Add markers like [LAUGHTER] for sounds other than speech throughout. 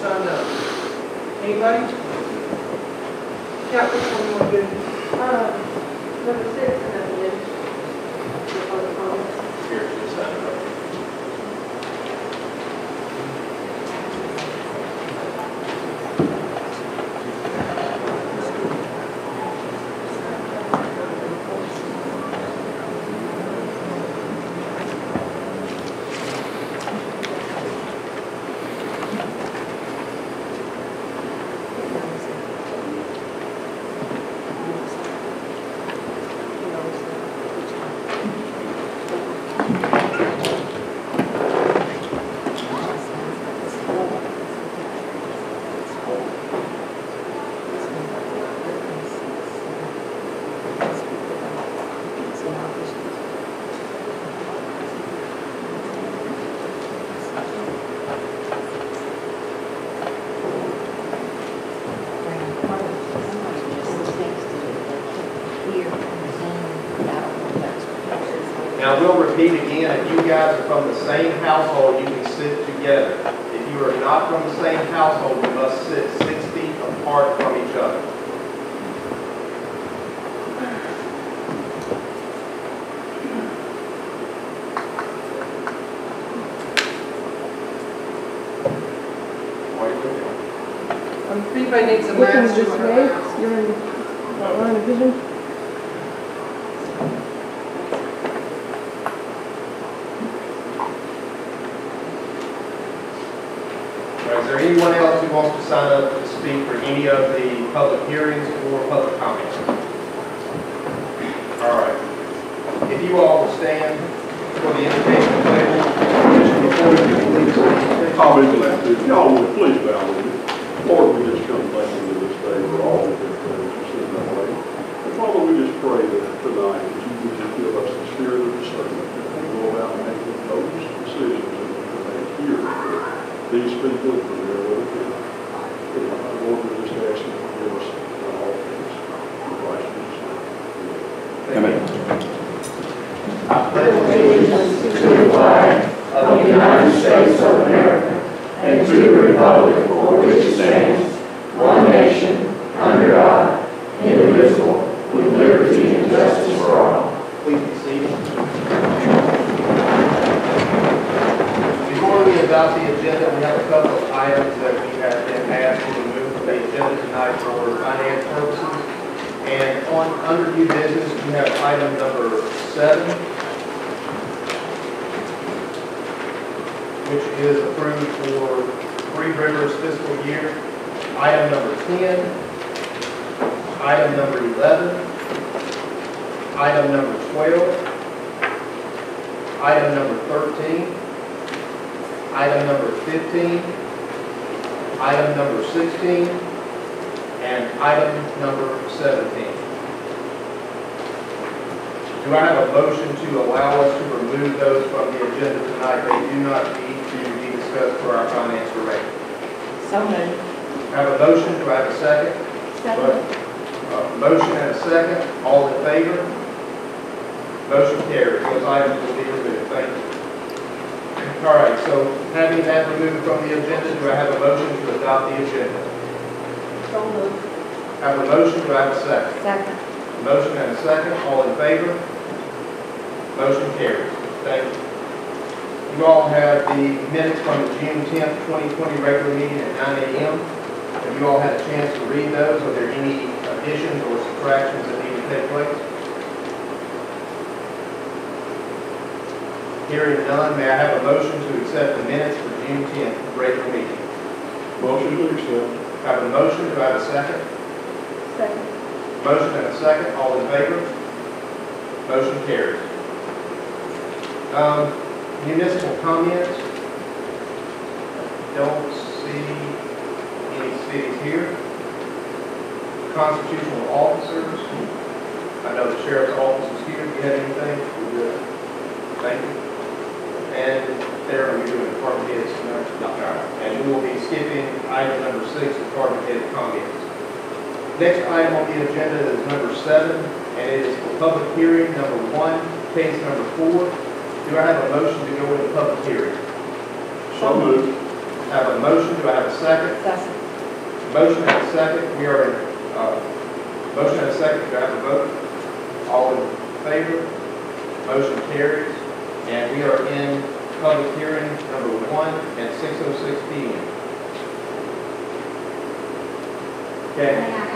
Stand up. Anybody? Yeah, Twenty One. Uh, number six and then the other. again if you guys are from the same household. second. All in favor? Motion carries. Um, municipal comments. Don't see any cities here. Constitutional officers. I know the sheriff's office is here. Do you have anything, we good. Thank you. And there we're doing department heads tonight. No. And we will be skipping item number six, department head comments. Next item on the agenda is number seven, and it is for public hearing number one, case number four. Do I have a motion to go into public hearing? So moved. I have a motion, do I have a second? Second. Motion and a second, we are in, uh, motion and a second, do I have a vote? All in favor? Motion carries, and we are in public hearing number one at 6:06 PM. Okay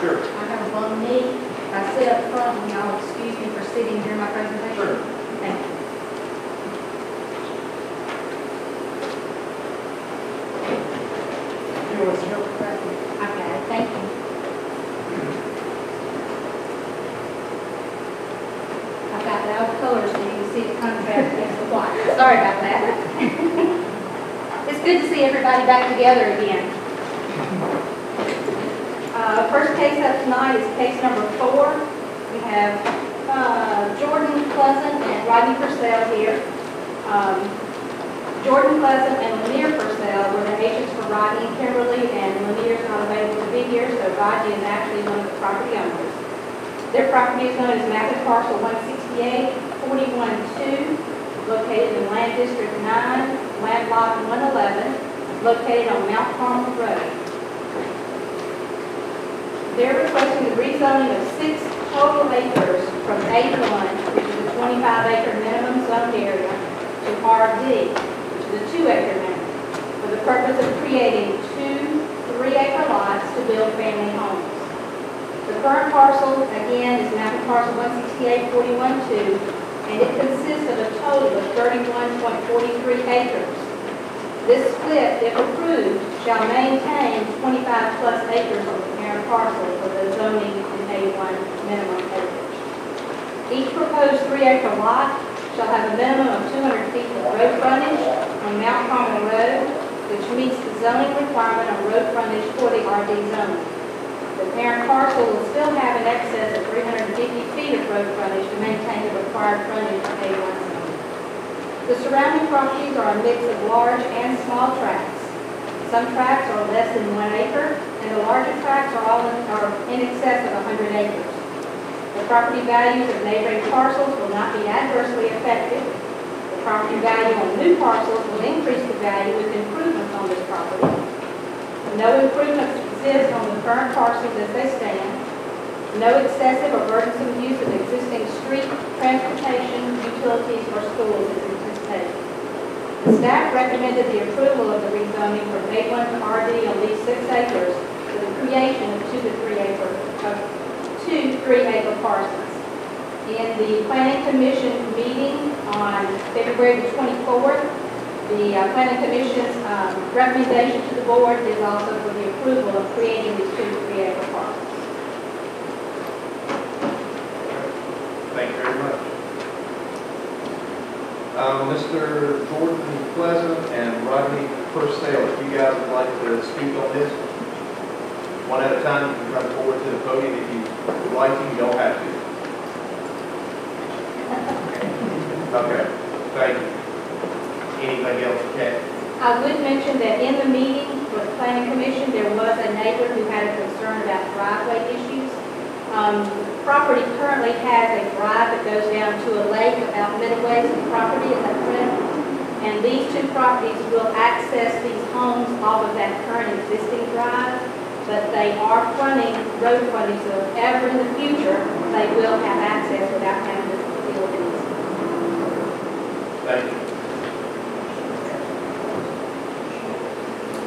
sure, I have a bum knee. I sit up front, and y'all excuse me for sitting during my presentation. sure. Thank you. Present. I've got it, thank you. I've got loud colors so you can see the contrast against the white. Sorry about that. [LAUGHS] It's good to see everybody back together again. Uh, First case up tonight is case number four. We have uh, Jordan Pleasant and Rodney Purcell here. Um, Jordan Pleasant and Lanier Purcell were the agents for Rodney and Kimberly, and Lanier's not available to be here, so Rodney is actually one of the property owners. Their property is known as Map Parcel 168, 41-2, located in Land District 9, Land Lot 111, located on Mount Carmel Road. They're requesting the rezoning of six total acres from A1, which is a 25-acre minimum zoned area, to RD, which is a two-acre minimum, for the purpose of creating two three-acre lots to build family homes. The current parcel, again, is mapped parcel 168-41-2, and it consists of a total of 31.43 acres. This split, if approved, shall maintain 25-plus acres on the parent parcel for the zoning in A1 minimum acreage. Each proposed three-acre lot shall have a minimum of 200 feet of road frontage on Mount Carmel Road, which meets the zoning requirement of road frontage for the RD zone. The parent parcel will still have an excess of 350 feet of road frontage to maintain the required frontage of A1 zone. The surrounding properties are a mix of large and small tracts. Some tracts are less than one acre, and the larger tracts are all in, are in excess of 100 acres. The property values of neighboring parcels will not be adversely affected. The property value on new parcels will increase the value with improvements on this property. No improvements exist on the current parcels as they stand. No excessive or burdensome use of existing street, transportation, utilities, or schools is anticipated. The staff recommended the approval of the rezoning from A1 to RD on these six acres for the creation of two to three acre, of two three-acre parcels. In the planning commission meeting on February the 24th, the uh, planning commission's um, recommendation to the board is also for the approval of creating these two to three-acre parcels. Thank you very much. Um, Mr. Jordan Pleasant and Rodney Purcell, if you guys would like to speak on this, one at a time, you can come forward to the podium if you would like to, you don't have to. Okay, thank you. Anything else, Kat? I would mention that in the meeting with the planning commission, there was a neighbor who had a concern about driveway issues. Um, the Property currently has a drive that goes down to a lake about midway from the property, is that correct? And these two properties will access these homes off of that current existing drive, but they are fronting, road fronting, so if ever in the future, they will have access without having to deal with these. Thank you.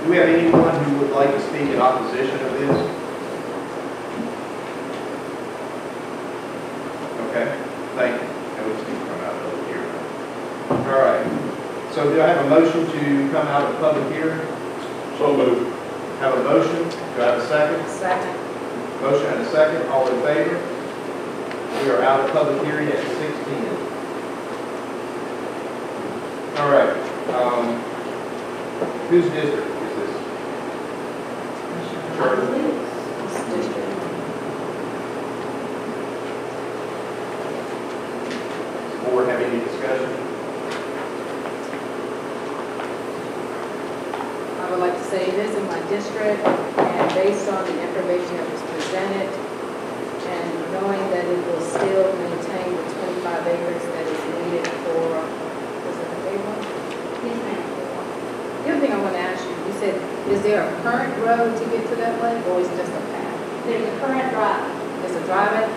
Do we have anyone who would like to speak in opposition of this? Okay, thank you. And we speak come out of here. All right. So do I have a motion to come out of public hearing? So moved. Have a motion? Do I have a second? Second. Motion and a second. All in favor? We are out of public hearing at six P M. All right. Um, whose district is this? Sure. Board have any discussion? I would like to say it is in my district, and based on the information that was presented, and knowing that it will still maintain the 25 acres that is needed for, was it the big one? Yes, ma'am. Yep. thing I want to ask you, you said, is there a current road to get to that lake, or is it just a path? There's a current drive. Is it driveway?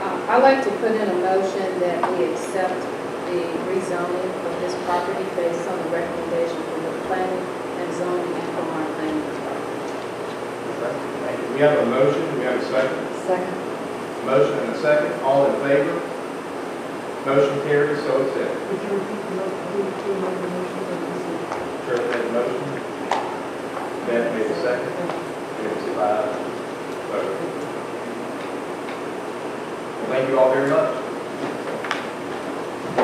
Uh, I'd like to put in a motion that we accept the rezoning of this property based on the recommendation from the planning and zoning and from our planning department. We have a motion, we have a second. Second. Motion and a second, all in favor? Motion carries, so accepted. Would you repeat the motion, who, who made the motion, was it? Sheriff made the motion. Beth made second. It's a five vote. Thank you all very much.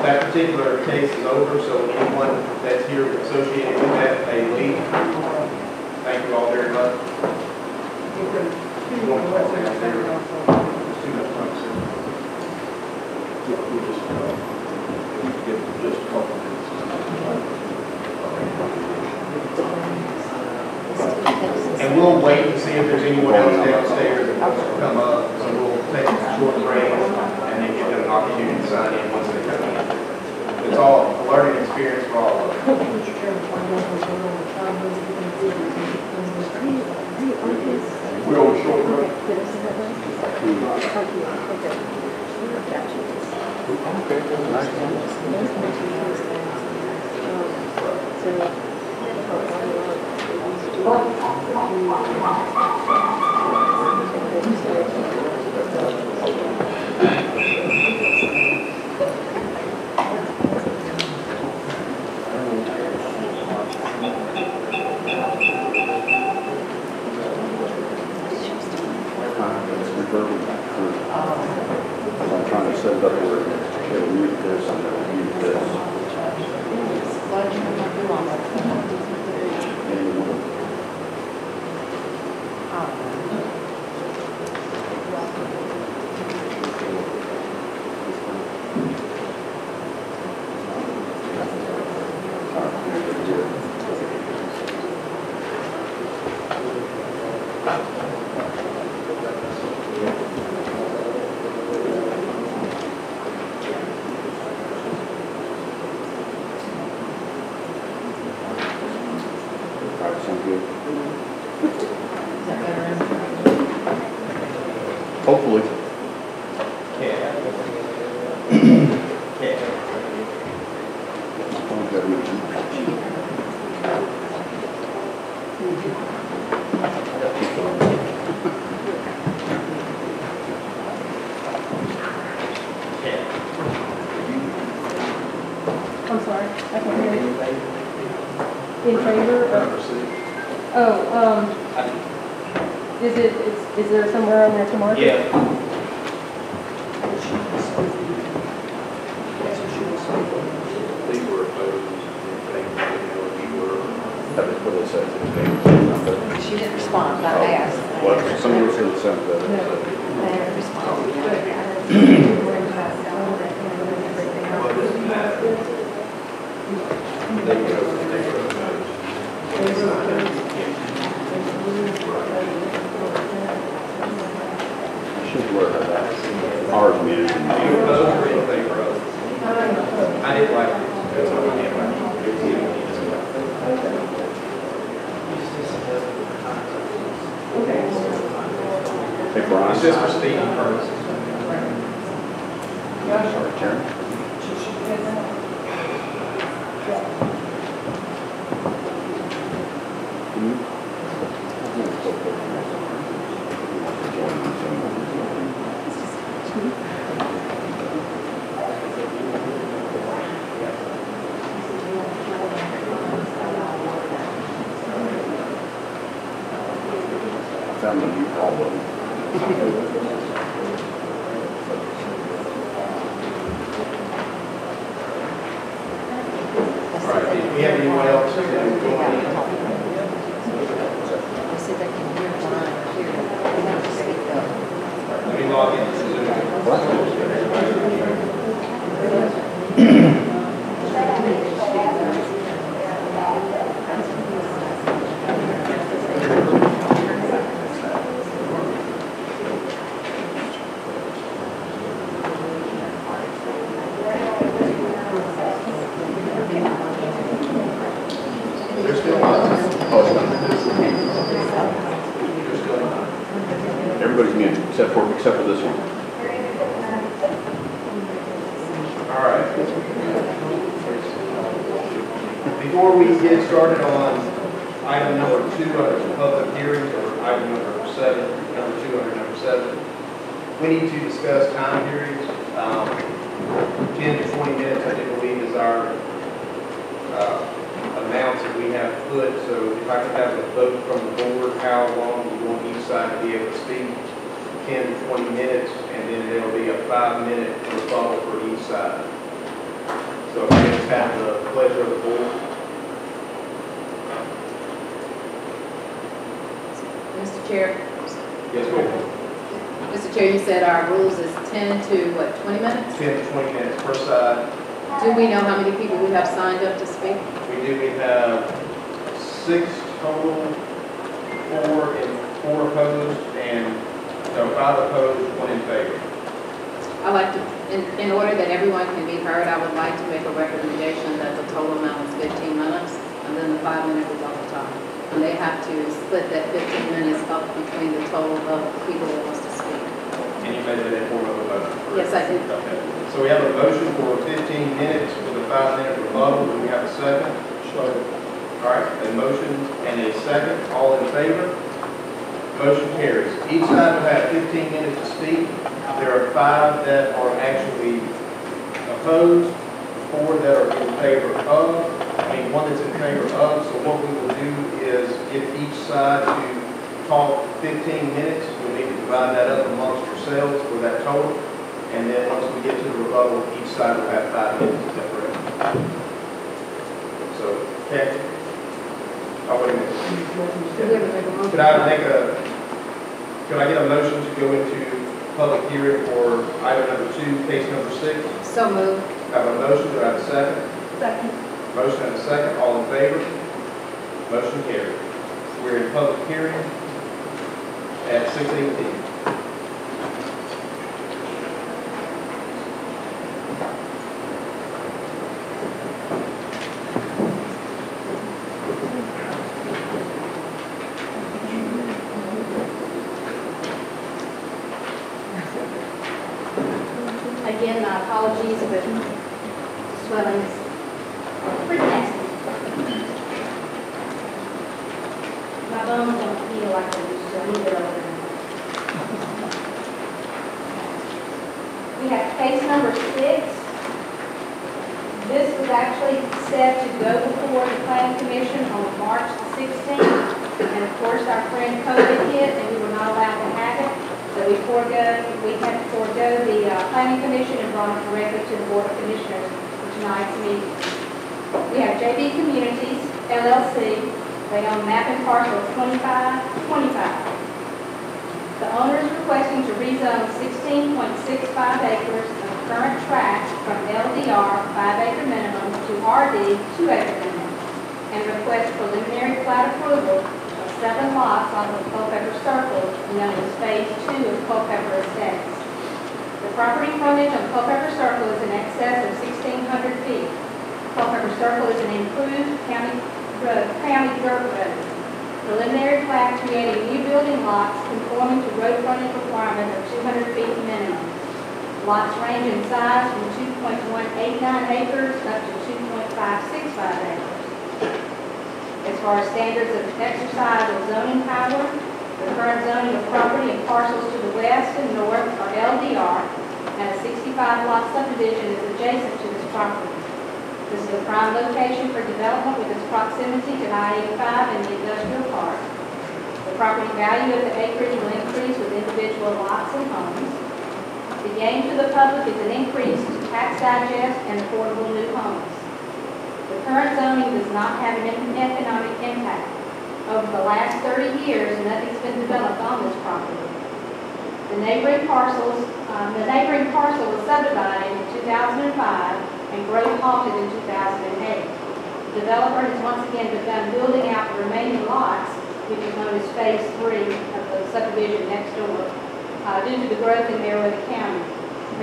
That particular case is over, so anyone that's here associated with that may leave. Thank you all very much. Two, or was there a second also? There's too much time, sir. Yeah, we just, uh, get just a couple And we'll wait and see if there's anyone else downstairs that wants to come up, so we'll take a short break and then give them an opportunity to sign in once they come in. It's all a learning experience for all of us. Mr. Chairman, one more, we're going on, um, when we're going to do it. We on a short break? reverting back through. I'm trying to set it up where it'll mute this and it'll mute this. And we'll- All right, sound good? Hopefully. Yeah. Yeah. Phone's got me. I'm sorry, I can't hear you. In favor of, Number six. oh, um, is it, is, is there somewhere on there to mark it? Yeah. These were opposed, they, you were. That is what it says. She didn't respond, I asked. Well, somebody said something. They didn't respond. Well, it doesn't matter. They were, they were opposed. Should wear that. Ours muted. You were opposed in favor of? I didn't like it. That's what I didn't like. Hey, Brian. It's just for speaking purposes. Sorry, Karen. at 618. parcels, um, the neighboring parcel was subdivided in 2005 and growth halted in 2008. The developer has once again begun building out the remaining lots, which is known as phase three of the subdivision next door, uh, due to the growth in Meriwether County.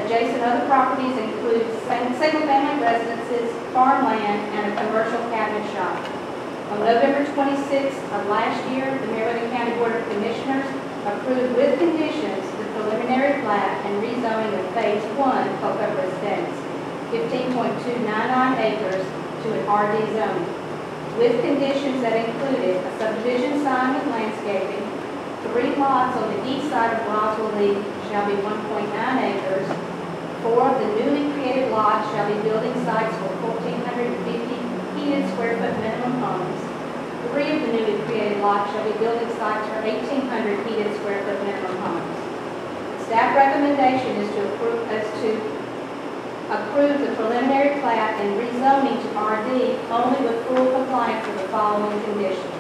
Adjacent other properties include single-family residences, farmland, and a commercial cabinet shop. On November 26th of last year, the Meriwether County Board of Commissioners approved with conditions preliminary plat and rezoning of Phase 1 Cocoa Estates, 15.299 acres to an RD zone, with conditions that included a subdivision sign with landscaping, three lots on the east side of Roswell Lee shall be 1.9 acres, four of the newly created lots shall be building sites for 1,450 heated square foot minimum homes, three of the newly created lots shall be building sites for 1,800 heated square foot minimum homes. Staff recommendation is to approve, is to approve the preliminary plat and rezoning to RD only with full compliance with the following conditions.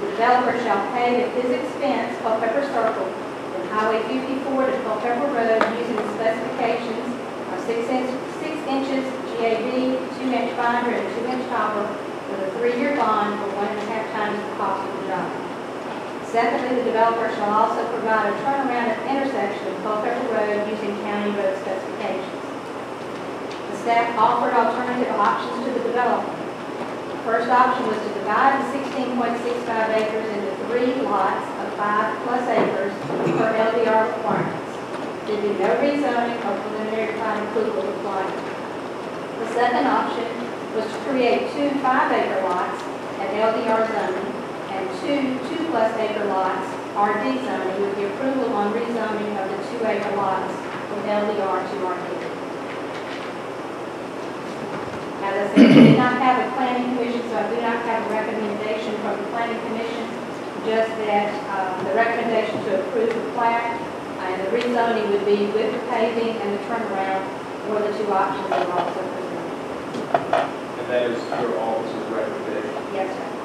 The developer shall pay at his expense Culpeper Circle from Highway 54 to Culpeper Road using the specifications of six inch, six inches GAB, two inch binder, and two inch hopper with a three-year bond for one and a half times the cost of the job. Secondly, the developer shall also provide a turnaround at the intersection of Culpeper Road using county road specifications. The staff offered alternative options to the developer. The first option was to divide the 16.65 acres into three lots of five plus acres per LDR requirements. There be no rezoning or preliminary plan approval required. The second option was to create two five-acre lots at LDR zoning and two two-plus acre lots, are rezoning with the approval on rezoning of the two-acre lots from LDR to RD. As I said, we did not have a planning commission, so I do not have a recommendation from the planning commission, just that um, the recommendation to approve the plat and the rezoning would be with the paving and the turnaround were the two options were also presented. And that is your office's recommendation. Yes, sir.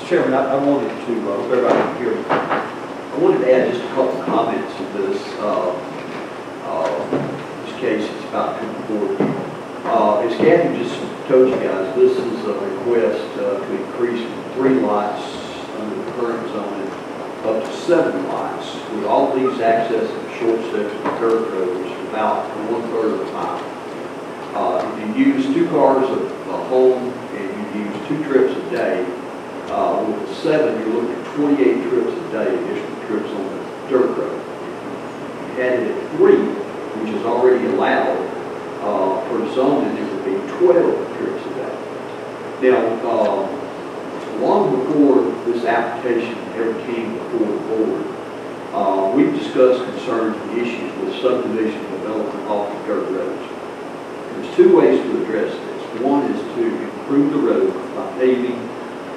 Mr. Chairman, I I wanted to, uh, everybody can hear me, I wanted to add just a couple of comments to this, uh, uh, this case that's about to forward. Uh, As Kathy just told you guys, this is a request uh, to increase from three lots under the current zoning up to seven lots, with all these access and short sections of dirt roads about one-third of the time. Uh, If you use two cars a a home and you use two trips a day, uh, with the seven, you're looking at 28 trips a day, additional trips on the dirt road. If you added at three, which is already allowed, uh, for zoning, it would be 12 trips a day. Now, uh, long before this application ever came before the board, uh, we've discussed concerns and issues with subdivision development off the dirt roads. There's two ways to address this. One is to improve the road by paving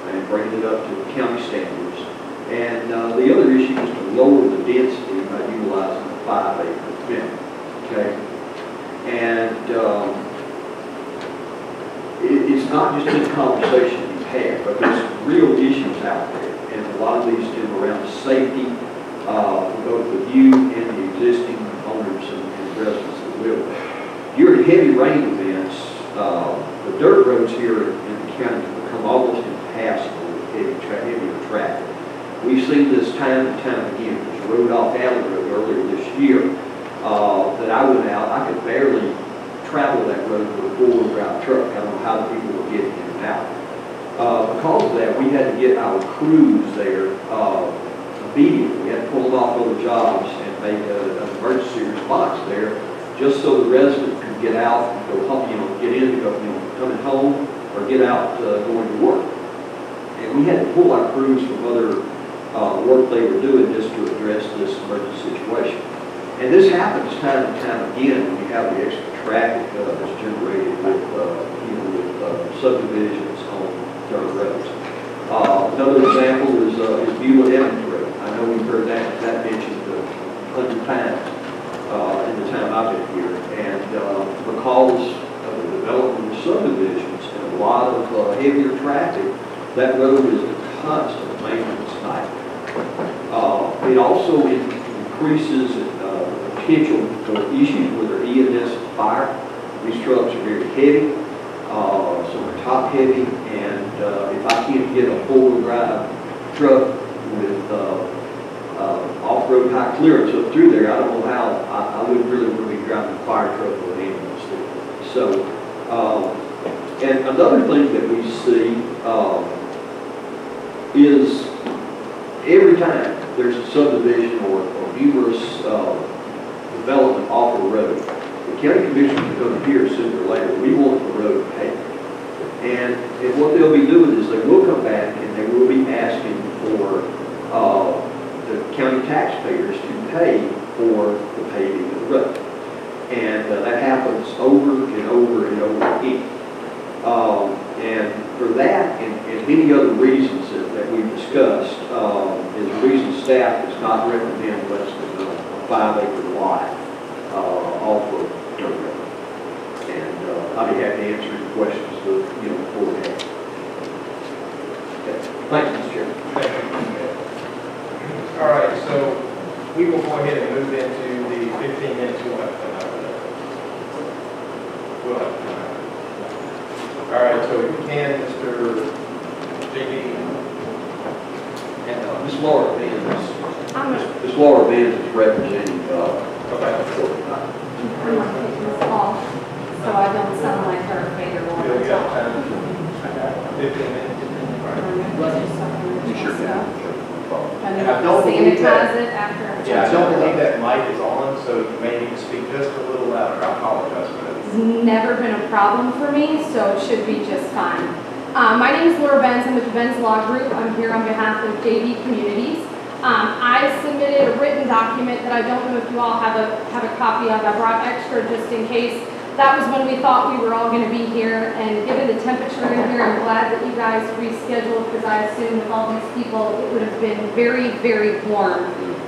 and bringing it up to county standards. And uh, the other issue is to lower the density by utilizing the five acre minimum, okay? And um, it, it's not just in conversation you've had, but there's real issues out there. And a lot of these stem around safety, uh, for both the you and the existing owners and and residents that live there. During heavy rain events, uh, the dirt roads here in the county become almost impassable heavy, traffic. We've seen this time and time again, there's a road off Allen Road earlier this year, uh, that I went out, I could barely travel that road with a four-wheel drive truck. I don't know how the people were getting in and out. Uh, because of that, we had to get our crews there, uh, immediately. We had to pull them off other jobs and make a- an emergency response there, just so the resident could get out and go home, you know, get in go, you know, coming home or get out, uh, going to work. And we had to pull our crews from other, uh, work they were doing just to address this emergency situation. And this happens time and time again when you have the extra traffic, uh, that's generated with, uh, with, uh, subdivisions on dirt roads. Uh, another example is, uh, is Beulah Evans Road. I know we've heard that, that mentioned a hundred times, uh, in the time I've been here. And, uh, because of the development of subdivisions and a lot of, uh, heavier traffic, that road is a constant maintenance nightmare. Uh, it also in- increases, uh, potential for issues with our EMS fire. These trucks are very heavy, uh, some are top heavy, and, uh, if I can't get a four-wheel drive truck with, uh, uh, off-road high clearance up through there, I don't know how, I, I wouldn't really want to be driving a fire truck or an ambulance there. So, um, and another thing that we see, is every time there's a subdivision or or numerous uh, development off the road, the county commission is to hear sooner or later, we want the road paved. And, and what they'll be doing is they will come back and they will be asking for, uh, the county taxpayers to pay for the paving of the road. And uh, that happens over and over and over again. Um, and for that and, and many other reasons that, that we've discussed, um, is the reason staff does not recommend less than a five acre lot, uh, off of Road. And, uh, I'd be happy to answer any questions, that, you know, before we have. Okay. Thank you, Mr. Chairman. All right, so we will go ahead and move into the 15 minutes we'll have to come out of that. We'll have to come out. All right, so if you can, Mr. JD. And, uh, Ms. Laura Benz, I'm gonna, Ms. Laura Benz is representing, uh, Okay. Forty-nine. I'm gonna take this off, so I don't sound like Darth Vader all Bill, the you got time. time? 15 minutes? All right. You sure can. And And I don't believe that- sanitize it after. Yeah, I don't believe that mic is on, so you may need to speak just a little louder. I apologize for that. It's never been a problem for me, so it should be just fine. Uh, my name is Laura Benz, I'm with the Benz Law Group, I'm here on behalf of JV Communities. Um, I submitted a written document that I don't know if you all have a, have a copy of, I brought extra just in case. That was when we thought we were all gonna be here, and given the temperature in here, I'm glad that you guys rescheduled, because I assume with all these people, it would have been very, very warm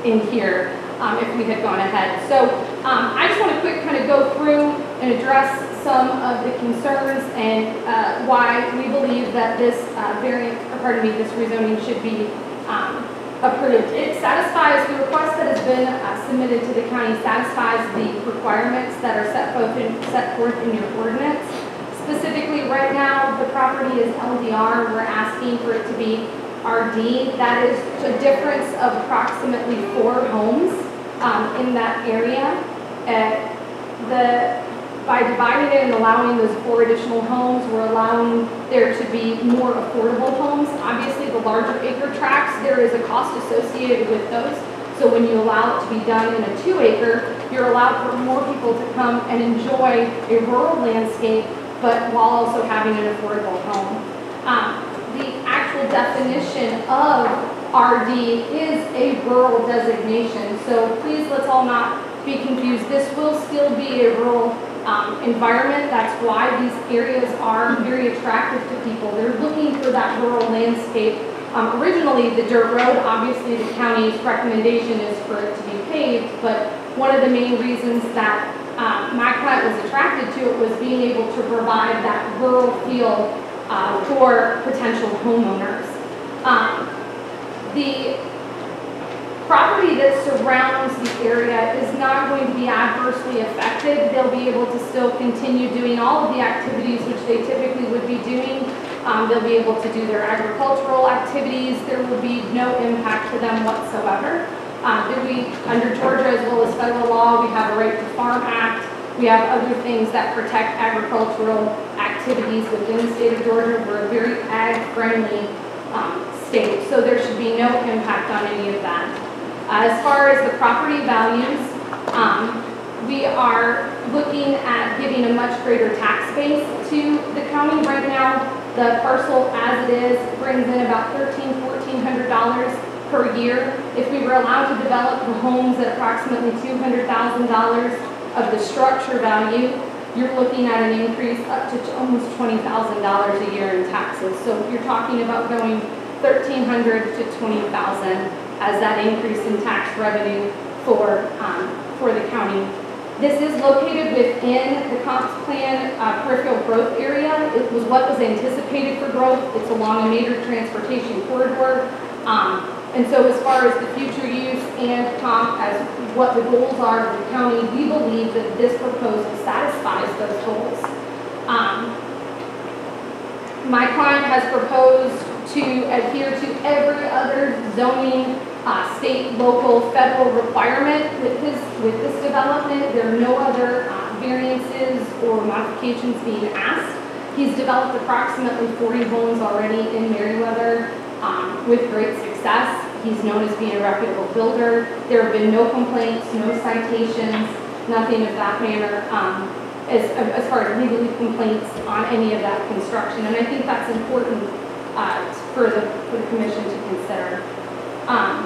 in here, um, if we had gone ahead. So, um, I just wanna quick kind of go through and address some of the concerns and, uh, why we believe that this, uh, variant, pardon me, this rezoning should be, um, approved. It satisfies, the request that has been uh, submitted to the county satisfies the requirements that are set forth in, set forth in your ordinance. Specifically, right now, the property is LDR, we're asking for it to be RD. That is a difference of approximately four homes, um, in that area. Uh, the, by dividing it and allowing those four additional homes, we're allowing there to be more affordable homes. Obviously, the larger acre tracts, there is a cost associated with those. So when you allow it to be done in a two acre, you're allowed for more people to come and enjoy a rural landscape, but while also having an affordable home. Um, the actual definition of RD is a rural designation, so please let's all not be confused. This will still be a rural um, environment. That's why these areas are very attractive to people. They're looking for that rural landscape. Um, originally, the dirt road, obviously the county's recommendation is for it to be paved, but one of the main reasons that um, my client was attracted to it was being able to provide that rural feel uh, for potential homeowners. Um, the property that surrounds the area is not going to be adversely affected. They'll be able to still continue doing all of the activities which they typically would be doing. Um, they'll be able to do their agricultural activities. There will be no impact to them whatsoever. There we, under Georgia as well as federal law, we have a Right to Farm Act. We have other things that protect agricultural activities within the state of Georgia. We're a very ag-friendly um, state, so there should be no impact on any of that. As far as the property values, um, we are looking at giving a much greater tax base to the county. Right now, the parcel as it is brings in about thirteen, fourteen hundred dollars per year. If we were allowed to develop the homes at approximately two hundred thousand dollars of the structure value, you're looking at an increase up to almost twenty thousand dollars a year in taxes. So if you're talking about going thirteen hundred to twenty thousand as that increase in tax revenue for, um, for the county. This is located within the comp plan uh, peripheral growth area. It was what was anticipated for growth. It's along a major transportation corridor. Um, and so as far as the future use and comp as what the goals are of the county, we believe that this proposal satisfies those goals. Um, my client has proposed to adhere to every other zoning, uh, state, local, federal requirement with this, with this development. There are no other uh, variances or modifications being asked. He's developed approximately 40 homes already in Meriwether. um, with great success. He's known as being a reputable builder. There have been no complaints, no citations, nothing of that manner, um, as, as far as legally complaints on any of that construction. And I think that's important, uh, for the, for the commission to consider. Um,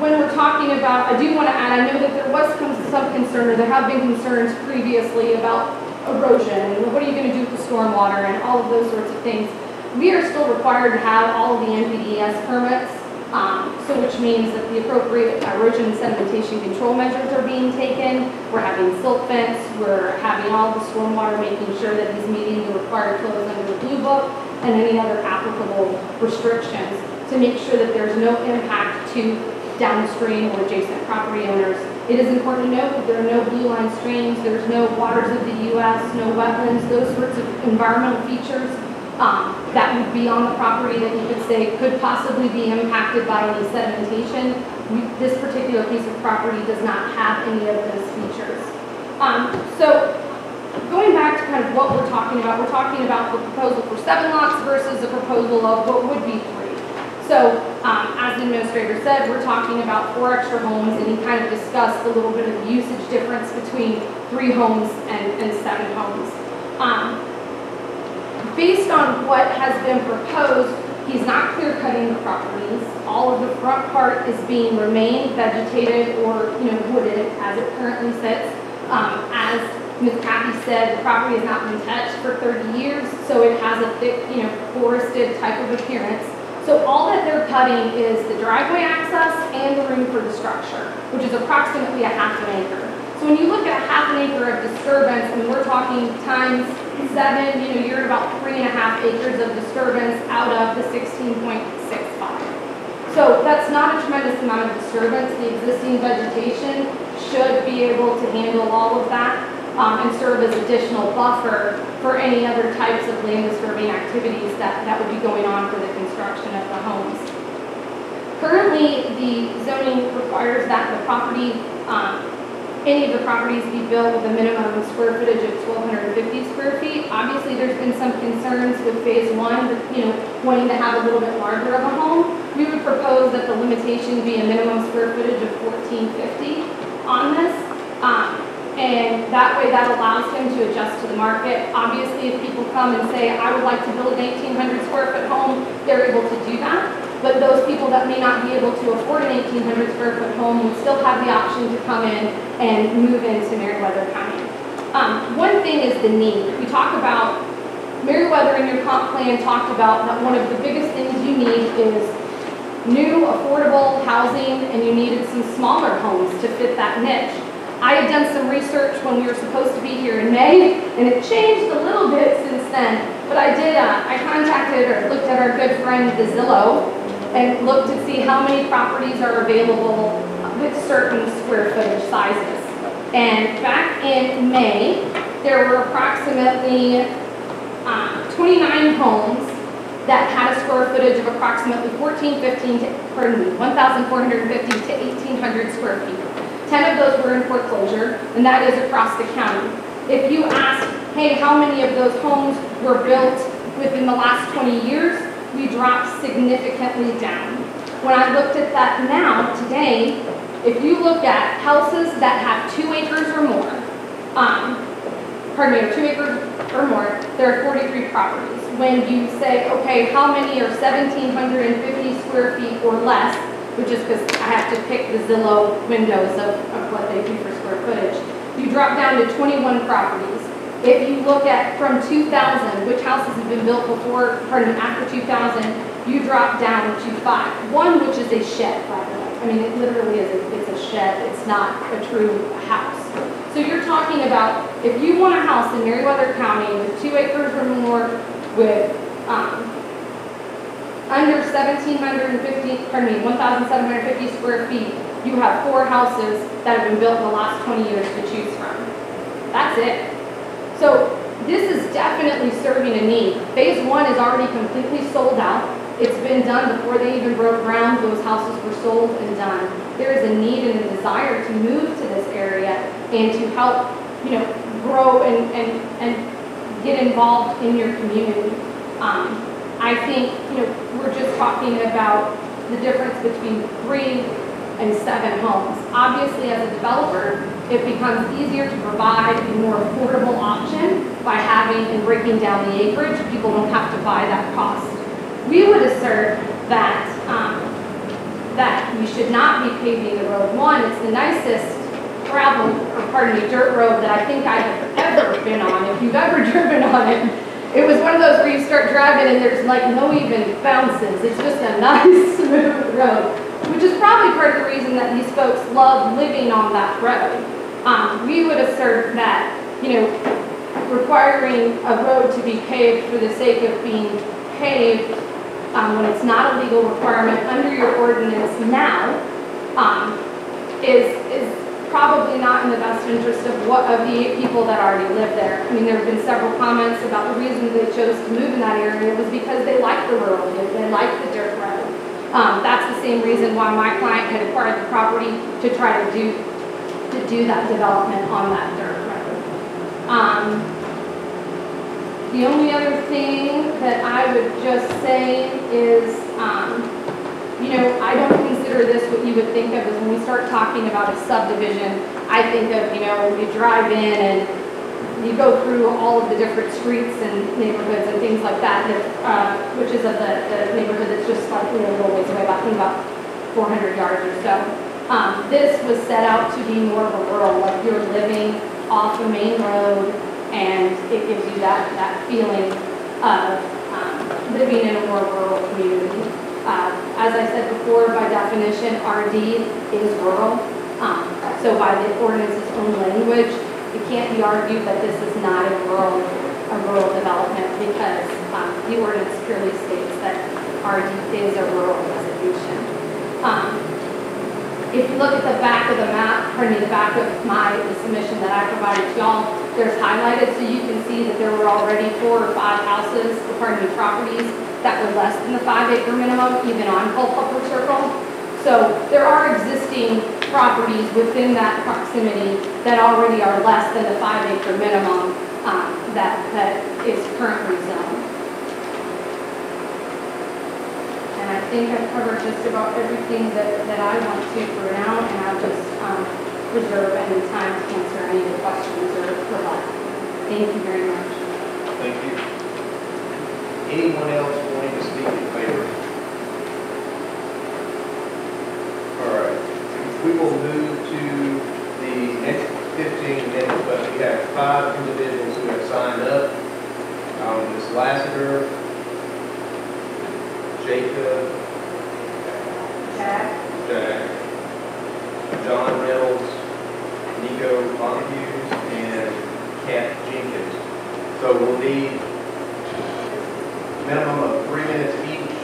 when we're talking about, I do want to add, I know that there was some concern, or there have been concerns previously about erosion, and what are you going to do with the stormwater, and all of those sorts of things. We are still required to have all of the NPDES permits, um, so which means that the appropriate erosion and sedimentation control measures are being taken. We're having silt fence, we're having all the stormwater, making sure that he's meeting the required flows under the blue book, and any other applicable restrictions to make sure that there's no impact to downstream or adjacent property owners. It is important to note that there are no blue line streams, there's no waters of the U.S., no wetlands, those sorts of environmental features um, that would be on the property that you could say could possibly be impacted by any sedimentation. We- This particular piece of property does not have any of those features. Um, So going back to kind of what we're talking about, we're talking about the proposal for seven lots versus the proposal of what would be three. So, um, as the administrator said, we're talking about four extra homes, and he kind of discussed a little bit of the usage difference between three homes and, and seven homes. Um, based on what has been proposed, he's not clear cutting the properties. All of the front part is being remained vegetated or, you know, wooded as it currently sits. Um, as Ms. Kathy said, the property has not been touched for 30 years, so it has a thick, you know, forested type of appearance. So all that they're cutting is the driveway access and the room for the structure, which is approximately a half an acre. So when you look at half an acre of disturbance, and we're talking times seven, you know, you're at about three and a half acres of disturbance out of the 16.65. So that's not a tremendous amount of disturbance. The existing vegetation should be able to handle all of that um, and serve as additional buffer for any other types of land disturbing activities that, that would be going on for the construction of the homes. Currently, the zoning requires that the property, um, any of the properties be built with a minimum square footage of 1,250 square feet. Obviously, there's been some concerns with phase one, you know, wanting to have a little bit larger of a home. We would propose that the limitation be a minimum square footage of 1,450 on this. Um, and that way that allows him to adjust to the market. Obviously, if people come and say, I would like to build an 1,800 square foot home, they're able to do that. But those people that may not be able to afford an 1,800 square foot home would still have the option to come in and move into Meriwether County. Um, one thing is the need. We talk about, Meriwether in your comp plan talked about that one of the biggest things you need is new affordable housing and you needed some smaller homes to fit that niche. I had done some research when we were supposed to be here in May, and it changed a little bit since then. But I did, uh, I contacted or looked at our good friend the Zillow and looked to see how many properties are available with certain square footage sizes. And back in May, there were approximately uh, 29 homes that had a square footage of approximately 1415 to, pardon me, 1,450 to 1,800 square feet. 10 of those were in foreclosure, and that is across the county. If you ask, hey, how many of those homes were built within the last 20 years, we dropped significantly down. When I looked at that now, today, if you look at houses that have two acres or more, um, pardon me, two acres or more, there are 43 properties. When you say, okay, how many are 1,750 square feet or less, which is because I have to pick the Zillow windows of, of what they do for square footage. You drop down to 21 properties. If you look at from 2000, which houses have been built before, pardon, after 2000, you drop down to five. One, which is a shed, by the way. I mean, it literally is, a, it's a shed, it's not a true house. So you're talking about, if you want a house in Meriwether County with two acres or more, with, um, under 1,750, pardon me, 1,750 square feet, you have four houses that have been built in the last 20 years to choose from. That's it. So this is definitely serving a need. Phase one is already completely sold out. It's been done before they even broke ground. Those houses were sold and done. There is a need and a desire to move to this area and to help, you know, grow and, and, and get involved in your community. Um, I think, you know, we're just talking about the difference between three and seven homes. Obviously, as a developer, it becomes easier to provide a more affordable option by having and breaking down the acreage. People don't have to buy that cost. We would assert that, um, that we should not be paving the road. One, it's the nicest gravel, or pardon me, dirt road that I think I have ever been on. If you've ever [LAUGHS] driven on it, it was one of those where you start driving and there's like no even bounces. It's just a [LAUGHS] nice smooth road, which is probably part of the reason that these folks love living on that road. Um, we would assert that, you know, requiring a road to be paved for the sake of being paved um, when it's not a legal requirement under your ordinance now, um, is, is probably not in the best interest of what, of the people that already live there. I mean, there have been several comments about the reason they chose to move in that area was because they like the rural view, they like the dirt road. Um, that's the same reason why my client had acquired the property to try to do, to do that development on that dirt road. Um, the only other thing that I would just say is, um, you know, I don't consider this what you would think of as when we start talking about a subdivision, I think of, you know, you drive in and you go through all of the different streets and neighborhoods and things like that, uh, which is of the, the neighborhood that's just like, you know, a little ways away, about, I think about 400 yards or so. Um, this was set out to be more of a rural, like you're living off the main road, and it gives you that, that feeling of um, living in a more rural community. Uh, As I said before, by definition, RD is rural. Um, So by the ordinance's own language, it can't be argued that this is not a rural, a rural development because um, the ordinance clearly states that RD is a rural designation. Um, if you look at the back of the map, pardon me, the back of my, the submission that I provided to y'all, there's highlighted so you can see that there were already four or five houses, pardon me, properties that were less than the five acre minimum, even on Culpeper Circle. So there are existing properties within that proximity that already are less than the five acre minimum um, that, that is currently zoned. And I think I've covered just about everything that, that I want to for now, and I'll just um, reserve any time to answer any of the questions or provide. Thank you very much. Thank you. Anyone else wanting to speak in favor? All right, we will move to the next fifteen minutes, but we have five individuals who have signed up. Um, Ms. Lassiter, Jacob, Jack? Jack, John Reynolds, Nico Montague, and Kat Jenkins. So we'll need minimum of three minutes each,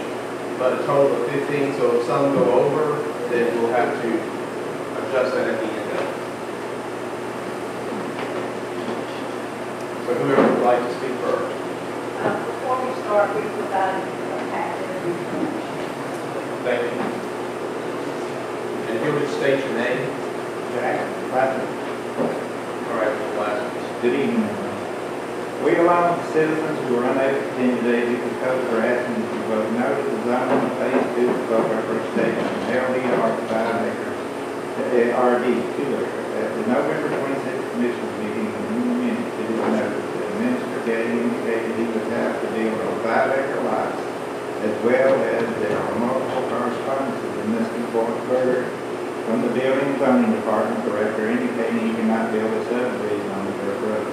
but a total of 15. So if some go over, then we'll have to adjust that at the end. So whoever would like to speak first. Uh, Before we start, we provide a packet. Thank you. And you'll just state your name. Jack Platinum. All right, Mr. Lassiter. Good evening. We allow the citizens who are unable to attend today due to COVID harassment to vote no to the zoning of phase two of Culpeper Station, LDR five acres, uh, RD two acres. At the November twenty-sixth commission meeting in the minutes, it is noted that Minister Getty indicated he would have to deal with five acre lots, as well as there are multiple correspondences in this important order from the building zoning department director indicating he cannot build a subdivision on the dirt road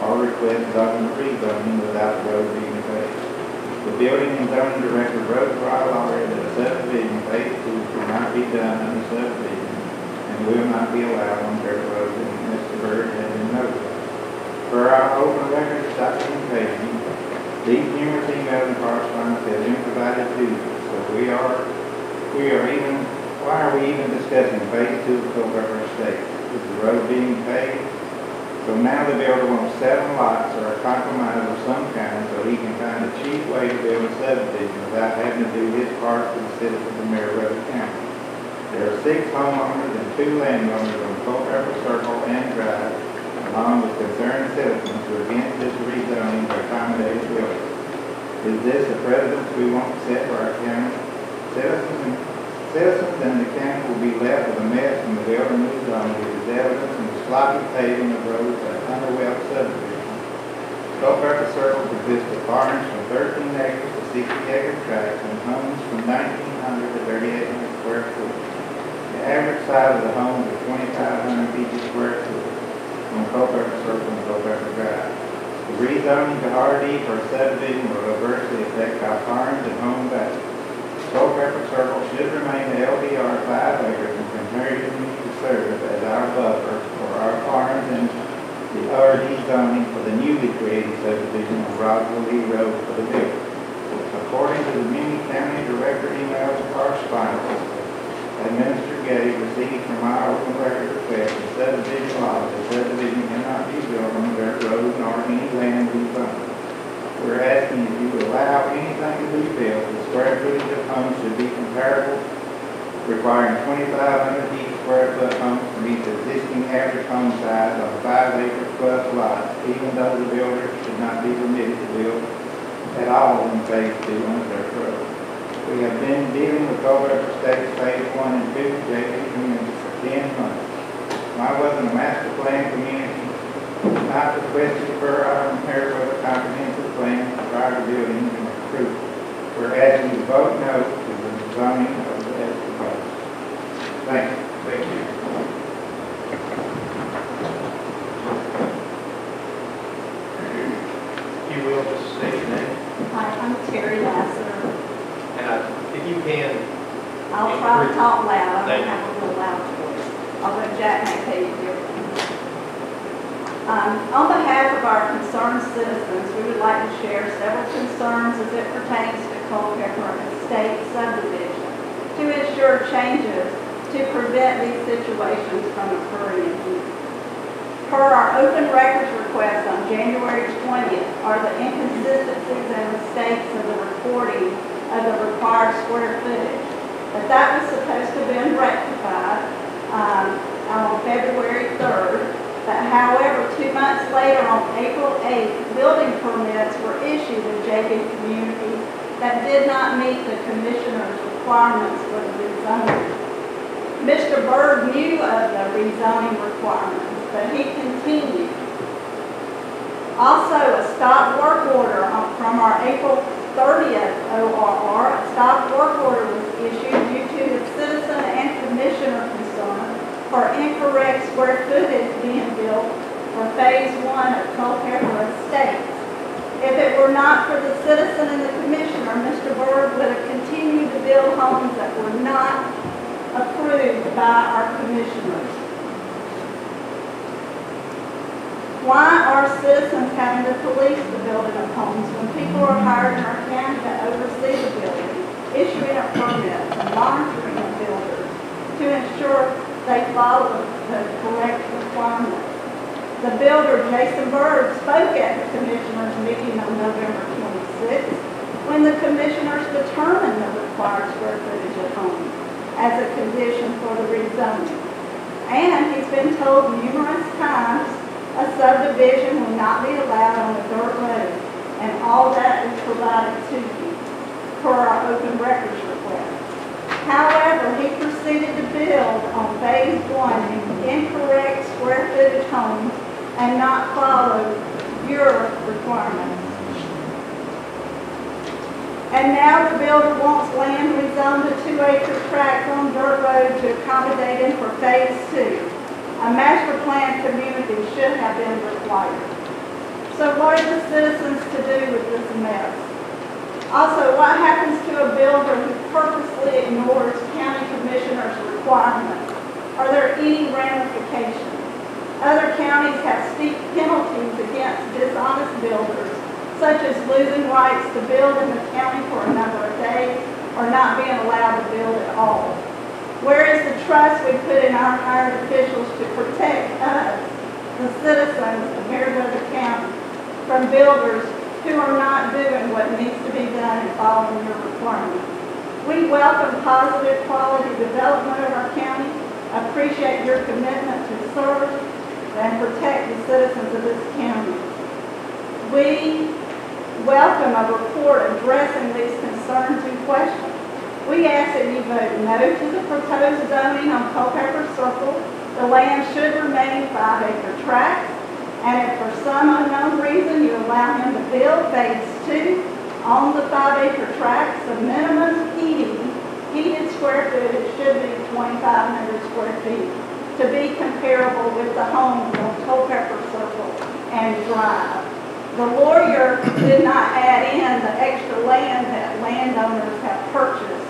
or request zoning rezoning without the road being paved. The building and zoning director wrote to our lawyer that a subdivision phase two cannot be done under subdivision and will not be allowed on dirt roads and Mr. Byrd has been notified. For our open records documentation, these numerous emails and correspondence have been provided to you, so we are, we are even, why are we even discussing phase two of Culpeper Estates? Is the road being paved? So now the builder wants seven lots or a compromise of some kind so he can find a cheap way to build a subdivision without having to do his part for the citizens of Meriwether County. There are six homeowners and two landowners on Culpeper Circle and Drive, along with concerned citizens who are against this rezoning to accommodate builders. Is this the precedent we want to set for our county? Citizens citizens and the county will be left with a mess when the moves on, which is evidence in the sloppy paving of roads at Underwell subdivision. Culpeper Circle consists of farms from thirteen acres to sixty acre tracts and homes from nineteen hundred to thirty-eight hundred square foot. The average size of the home is twenty-five hundred fifty square foot on Culpeper Circle and Culpeper Drive. The rezoning to RD for a subdivision will adversely affect our farms and home values. Culpeper Circle should remain the LDR five acres and continue to serve as our buffer for our farms and the RD zoning for the newly created subdivision on Roswell Road for the building. According to the Mini County Director email correspondence, Administrator Getty received from our open record request the subdivision law, the subdivision cannot be built on dirt road nor any land. We're asking if you would allow anything to be built, the square footage of homes should be comparable, requiring twenty-five hundred each square foot homes to meet the existing average home size on five acre plus lots, even though the builder should not be permitted to build at all in phase two on dirt road. We have been dealing with Culpeper Estates Phase One and Two, JB communities for ten months. Why wasn't a master plan community not requested for our Meriwether comprehensive plan to prior to building and approval? We're asking you to vote no to the zoning of the as proposed. Thank you. Thank you. You will, just state your name, Hi, I'm Terry Lassiter. and I- if you can, I'll try to talk loud, I Thank don't you. have a real loud voice, although Jack may tell you differently. Um, on behalf of our concerned citizens, we would like to share several concerns as it pertains to Culpeper Estate subdivision to ensure changes to prevent these situations from occurring again. Per our open records request on January 20th are the inconsistencies and mistakes of the recording of the required square footage. But that was supposed to have been rectified um, on February 3rd. But however, two months later, on April 8th, building permits were issued in JB Community that did not meet the commissioner's requirements for the rezoning. Mr. Byrd knew of the rezoning requirements, but he continued. Also, a stop work order from our April 30th ORR, a stop work order was issued due to the citizen and commissioner concern for incorrect square footage being built for phase one of Culpeper Estates. If it were not for the citizen and the commissioner, Mr. Byrd would have continued to build homes that were not approved by our commissioners. Why are citizens having to police the building of homes when people are hired in our county to oversee the building, issuing a permit, and monitoring the builders to ensure they follow the correct requirements? The builder, Jason Byrd, spoke at the commissioners' meeting on November 26th when the commissioners determined the required square footage of homes as a condition for the rezoning. And he's been told numerous times a subdivision will not be allowed on a dirt road, and all that is provided to you for our open records. However, he proceeded to build on phase one in incorrect square footage homes and not follow your requirements. And now the builder wants land rezoned to two acre tract on dirt road to accommodate him for phase two. A master plan community should have been required. So what are the citizens to do with this mess? Also, what happens to a builder who purposely ignores county commissioners' requirements? Are there any ramifications? Other counties have steep penalties against dishonest builders, such as losing rights to build in the county for a number of days or not being allowed to build at all. Where is the trust we put in our hired officials to protect us, the citizens of Meriwether County, from builders who are not doing what needs to be done and following your requirements? We welcome positive quality development of our county, appreciate your commitment to serve and protect the citizens of this county. We welcome a report addressing these concerns and questions. We ask that you vote no to the proposed zoning on Culpeper Circle. The land should remain five acre tracts. And if for some unknown reason you allow him to build phase two on the five acre tracts, the minimum heating, heated square footage should be twenty-five hundred square feet to be comparable with the homes on Culpeper Circle and Drive. The lawyer did not add in the extra land that landowners have purchased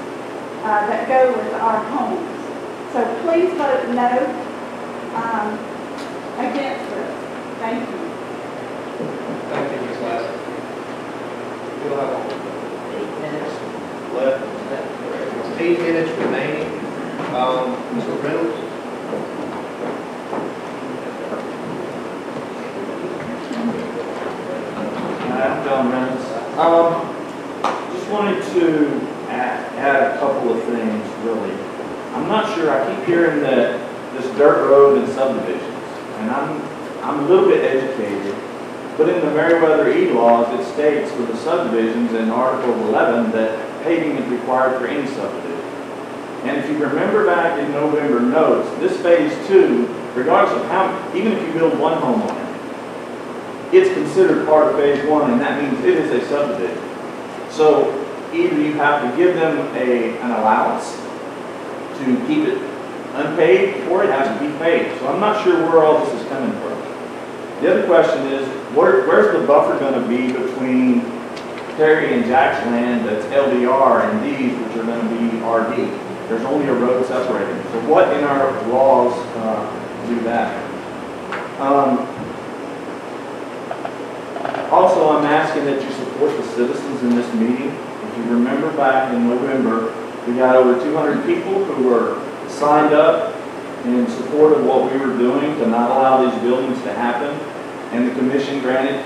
uh, that go with our homes. So please vote no um, against this. Thank you. Thank you, Ms. Lassiter. We'll have Eight minutes. left, It's eight minutes remaining. Um, Mr. Reynolds? I'm John Reynolds. Um, just wanted to add, add a couple of things, really. I'm not sure, I keep hearing that this dirt road and subdivisions, and I'm, I'm a little bit educated, but in the Meriwether E-laws, it states for the subdivisions in Article 11 that paving is required for any subdivision. And if you remember back in November notes, this phase two, regardless of how, even if you build one home on it, it's considered part of phase one, and that means it is a subdivision. So either you have to give them a, an allowance to keep it unpaid, or it has to be paid. So I'm not sure where all this is coming from. The other question is, where, where's the buffer gonna be between Terry and Jack's land that's LDR and these, which are gonna be RD? There's only a road separating. So what in our laws, uh, do that? Um, also, I'm asking that you support the citizens in this meeting. If you remember back in November, we got over 200 people who were signed up in support of what we were doing to not allow these buildings to happen. And the commission granted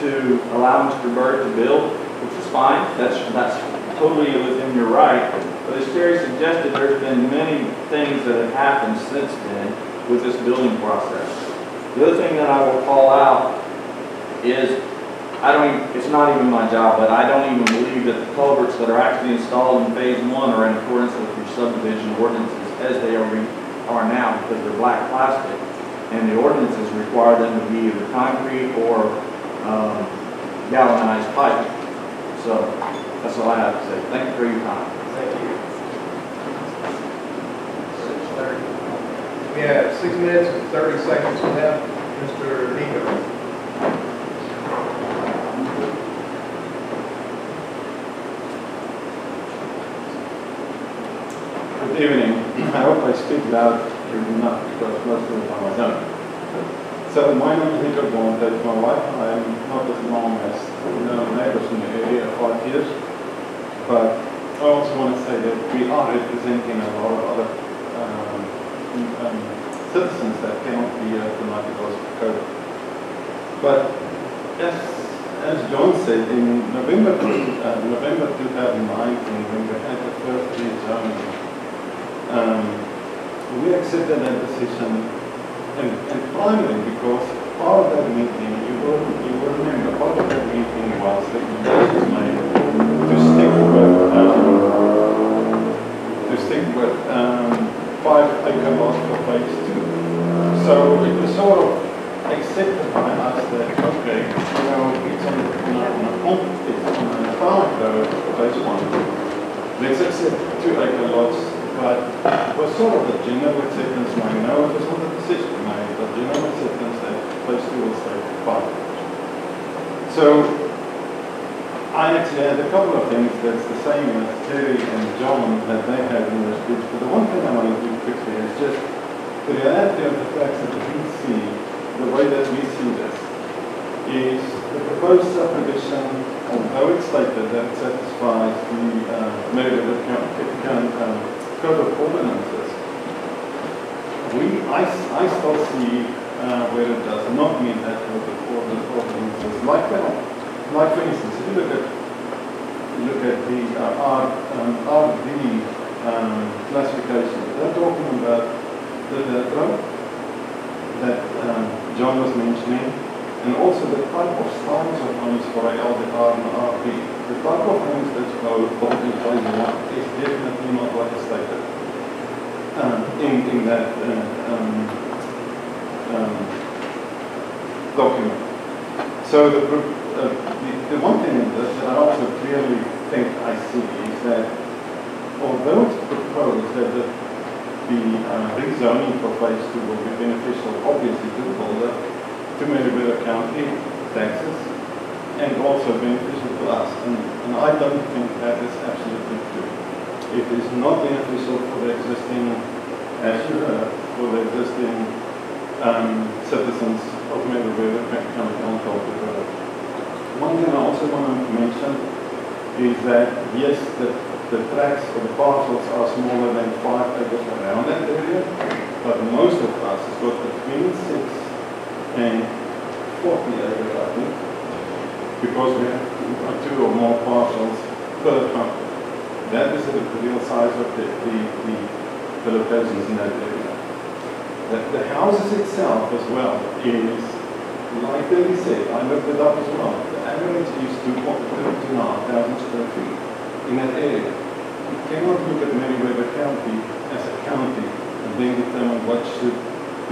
to allow Mr. Byrd to build, which is fine. That's, that's totally within your right. But as Terry suggested, there's been many things that have happened since then with this building process. The other thing that I will call out is, I don't even, it's not even my job, but I don't even believe that the culverts that are actually installed in phase one are in accordance with your subdivision ordinances as they are, are now, because they're black plastic. And the ordinances require them to be either concrete or, um, galvanized pipe. So, that's all I have to say. Thank you for your time. Thank you. Six thirty. We have six minutes and thirty seconds left. Mr. Nico. Good evening. I hope I speak loud enough because most of the time I don't. So my name is Nico Bond, that's my wife. I am not as long as the neighbors in the area, five years. But I also want to say that we are representing a lot of other um, um, citizens that cannot be here tonight because of COVID. But as, as John said, in November, uh, November 2019, when we had the first rezoning, um, we accepted that decision, and, and primarily because part of that meeting, you will, you will remember, part of that meeting was recommendations made to stick with, um, to stick with, um, five lots for phase two. So it was sort of accepted by us that, okay, you know, it's on, on, on, it's on a five road, phase one. Let's accept two lots, but it was sort of a general acceptance, I know it was not a decision made, but general acceptance that two will stay five. So I actually had a couple of things that's the same as Terry and John that they had in their speech, but the one thing I want to do quickly is just the reality of the facts that we see, the way that we see this, is the proposed subdivision, although it's stated that it satisfies the uh, merit of the coun- coun- um, code of ordinances, we, I, I still see uh, where it does not mean that code of ordinances. Like, uh, like for instance, if you look at look at the uh, R, um, RD um, classification, they're talking about the, the road that um, John was mentioning, and also the type of size of homes for a LDR the type of homes that are in phase one is definitely not what is stated um, in, that uh, um, um, document. So the, uh, the, the one thing that, that I also clearly think I see is that although it's proposed that the, the uh, rezoning for phase two will be beneficial obviously to the builder, to Meriwether County, Texas, and also beneficial And, and I don't think that is absolutely true. It is not beneficial for the existing, you for the existing um, citizens of Meriwether County on top of the One thing I also want to mention is that, yes, the, the tracts or the parcels are smaller than five acres around that area, but most of us has got between six and 40 acres, I think, because we have two or more parcels per country. That is the real size of the, the, the, the in that area. The, the houses itself as well is, like Billy said, I looked it up as well, the average is two point two, two and a half thousand square feet in that area. You cannot look at Meriwether County as a county and then determine what should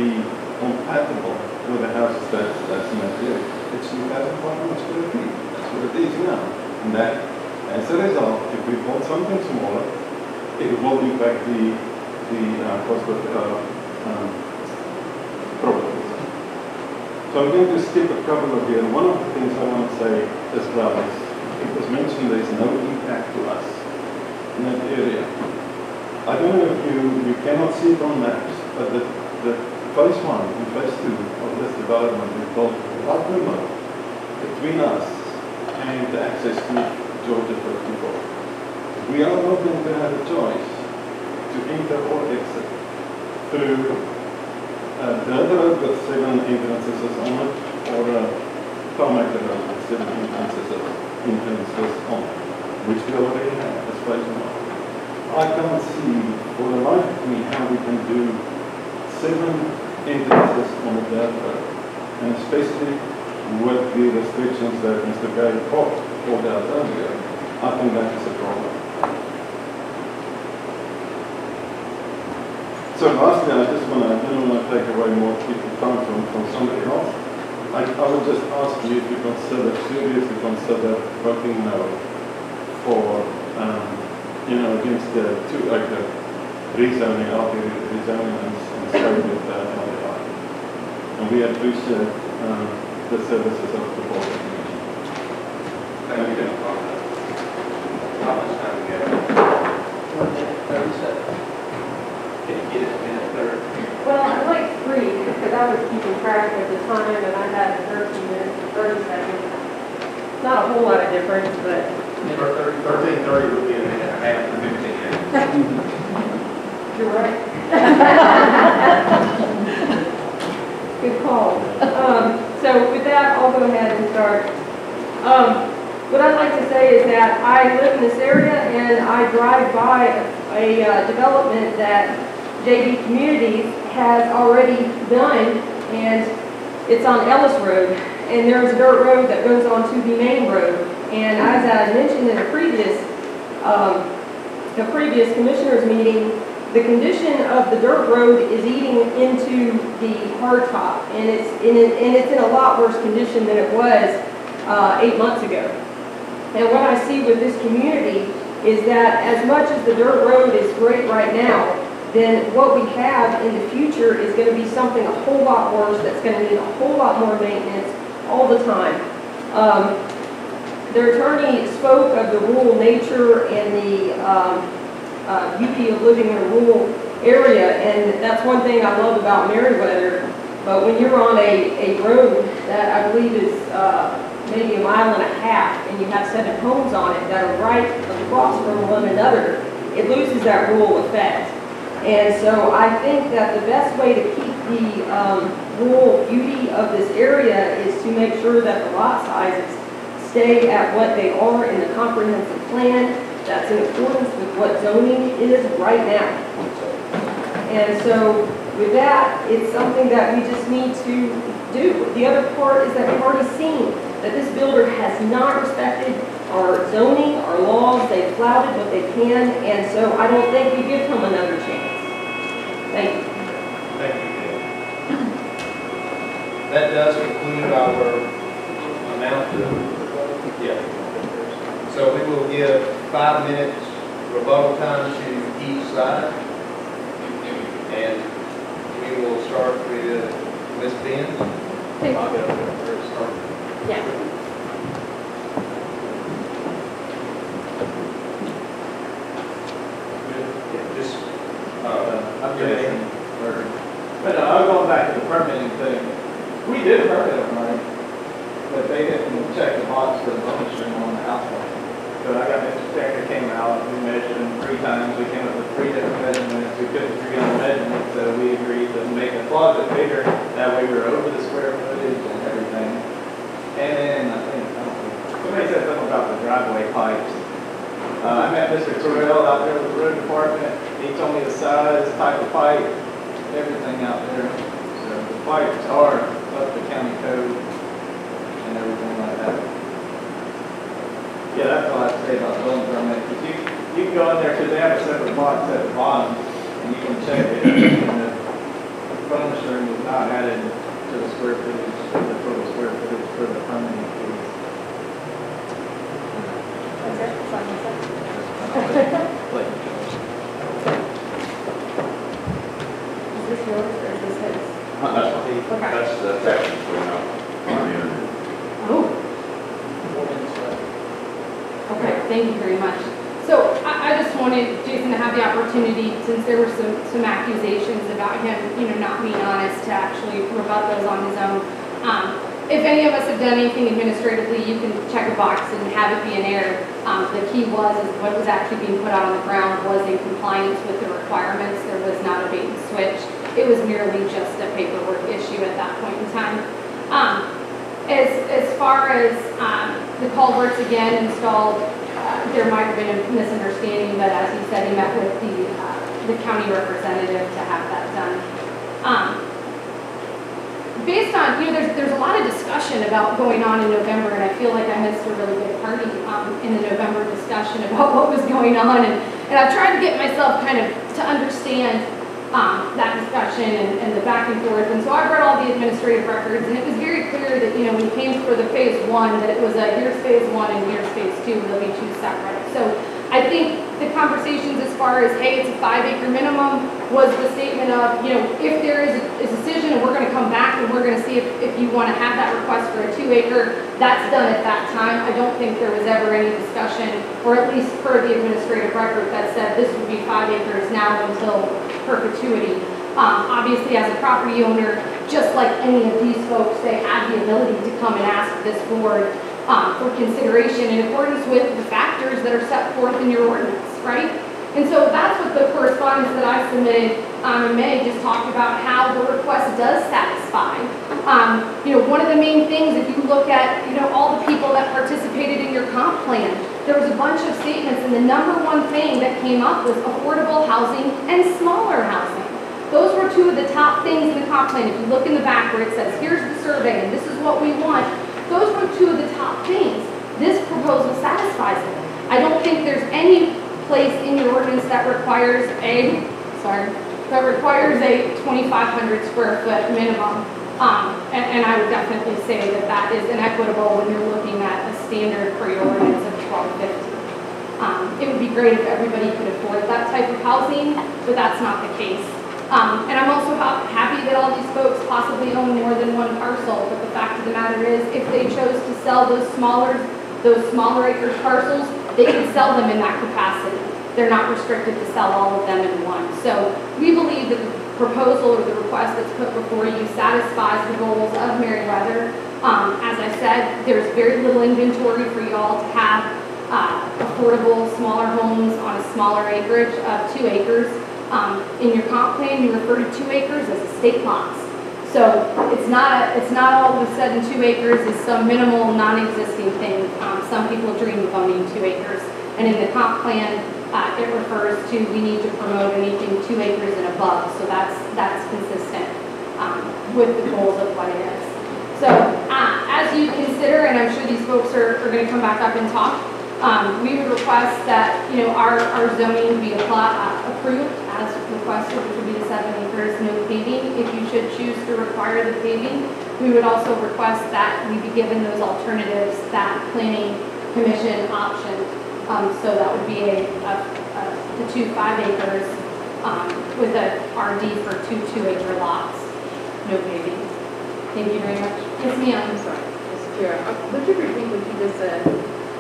be compatible with the houses that, that's in that area. Thousand five hundred square feet, that's what it is now. And that, as a result, if we build something smaller, it will impact the, the uh, cost of, uh, um, properties. So I'm going to skip a couple of here. One of the things I want to say as well is, it was mentioned there's no impact to us in that area. I don't know if you, you cannot see it on maps, but the, the phase one and phase two of this development is right remote between us and the access to Georgia 54. We are not going to have a choice to enter or exit through uh, the other road with seven entrances on it, or a tarmac road with seven entrances, entrances on it, which we already have as phase one. I can't see for the life of me how we can do seven entrances on a dirt road, and especially with the restrictions that Mr. Gary Koch called out earlier, I think that is a problem. So lastly, I just want to, I don't want to take away more people's time from, from somebody else. I, I would just ask you to consider, seriously consider voting no for, um, you know, against the two acre rezoning, RP rezoning and and stay with uh. And we appreciate, um, the services of the board. Thank you. How much time we have? Thirty seconds. Can you get it in a third? Well, I'd like three, because I was keeping track of the time, and I had thirteen minutes, thirty seconds. Not a whole lot of difference, but Thirteen thirty would be a minute and a half to fifteen minutes. [LAUGHS] you're right. [LAUGHS] Good call. Um, so with that, I'll go ahead and start. Um, what I'd like to say is that I live in this area and I drive by a, uh, development that JB Communities has already done and it's on Ellis Road. And there's a dirt road that goes onto the main road. And as I mentioned in a previous, um, the previous commissioners meeting, the condition of the dirt road is eating into the hardtop, and it's in, and it's in a lot worse condition than it was uh, eight months ago. And what I see with this community is that as much as the dirt road is great right now, then what we have in the future is going to be something a whole lot worse, that's going to need a whole lot more maintenance all the time. Um, The attorney spoke of the rural nature and the um, uh, beauty of living in a rural area, and that's one thing I love about Meriwether. But when you're on a, a road that I believe is uh, maybe a mile and a half, and you have seven homes on it that are right across from one another, it loses that rural effect. And so I think that the best way to keep the um, rural beauty of this area is to make sure that the lot sizes stay at what they are in the comprehensive plan, that's in accordance with what zoning is right now. And so with that, it's something that we just need to do. The other part is that we've already seen that this builder has not respected our zoning, our laws, they've flouted what they can, and so I don't think we give him another chance. Thank you. Thank you, Ken. That does conclude our amount of, yeah. So we will give five minutes rebuttal time to each side. And we will start with Ms. Benz. I'll get first. Yeah. Yeah, Just, uh, I'm getting, but uh, I'm going back to the permitting thing. We did permit them, right? But they didn't check the box for the bonus on the house. So I got Mr. Stecker came out, we measured them three times, we came up with three different measurements, we couldn't agree on the measurements, so we agreed to make the closet bigger, that way we were over the square footage and everything. And then, I think, I somebody said something about the driveway pipes. Uh, I met Mr. Terrell out there with the road department, he told me the size, type of pipe, everything out there. So the pipes are up to county code and everything like that. Yeah, that's all I have to say about building permit, 'cause you, you can go in there, because they have a separate box at the bottom, and you can check it, and the uh, furniture was not added to the square footage, the total square footage for the permitting fees. Like, Is this yours or is this his? That's, Okay. that's, that's actually going up on the internet. Oh. Okay, thank you very much. So I, I just wanted Jason to have the opportunity, since there were some, some accusations about him, you know, not being honest, to actually rebut those on his own. Um, if any of us have done anything administratively, you can check a box and have it be an error. Um, the key was, is what was actually being put out on the ground was in compliance with the requirements. There was not a bait and switch. It was merely just a paperwork issue at that point in time. Um, as, as far as, um, the culverts again installed, there might have been a misunderstanding, but as he said, he met with the, uh, the county representative to have that done. Um, based on, you know, there's, there's a lot of discussion about going on in November, and I feel like I missed a really good party, um, in the November discussion about [LAUGHS] what was going on, and, and I've tried to get myself kind of to understand, um, that discussion and, and the back and forth, and so I've read all the administrative records, and it was very clear that, you know, when it came for the phase one, that it was a here's phase one and here's phase two, and they'll be two separate. So I think the conversations as far as, hey, it's a five acre minimum, was the statement of, you know, if there is a decision and we're gonna come back and we're gonna see if, if you wanna have that request for a two acre, that's done at that time. I don't think there was ever any discussion, or at least per the administrative record, that said this would be five acres now until perpetuity. Um, obviously, as a property owner, just like any of these folks, they have the ability to come and ask this board um, for consideration in accordance with the factors that are set forth in your ordinance, right? And so that's what the correspondence that I submitted um, in May just talked about how the request does satisfy. Um, you know, one of the main things, if you look at, you know, all the people that participated in your comp plan, there was a bunch of statements, and the number one thing that came up was affordable housing and smaller housing. Those were two of the top things in the comp plan. If you look in the back where it says, here's the survey, and this is what we want, those were two of the top things. This proposal satisfies it. I don't think there's any place in your ordinance that requires a, sorry, that requires a 2,500 square foot minimum. Um, and, and I would definitely say that that is inequitable when you're looking at a standard for your ordinance of 1250. Um, it would be great if everybody could afford that type of housing, but that's not the case. Um, and I'm also ha- happy that all these folks possibly own more than one parcel, but the fact of the matter is, if they chose to sell those smaller, those smaller acre parcels, they can sell them in that capacity. They're not restricted to sell all of them in one. So we believe that the proposal or the request that's put before you satisfies the goals of Meriwether. Um, as I said, there's very little inventory for y'all to have uh, affordable, smaller homes on a smaller acreage of two acres. Um, in your comp plan, you refer to two acres as estate lots. So it's not, a- it's not all of a sudden two acres is some minimal, non-existing thing. Um, some people dream of owning two acres. And in the comp plan, uh, it refers to, we need to promote anything two acres and above. So that's, that's consistent, um, with the goals of what it is. So, uh, as you consider, and I'm sure these folks are, are gonna come back up and talk, Um, we would request that, you know, our, our zoning be apply, uh, approved as requested, which would be the seven acres, no paving. If you should choose to require the paving, we would also request that we be given those alternatives that planning commission optioned. Um, so that would be a, a, a, the two five acres, um, with a RD for two two acre lots, no paving. Thank you very much. Yes, ma'am. I'm sorry, Mr. Chair, uh, would you repeat what you just said?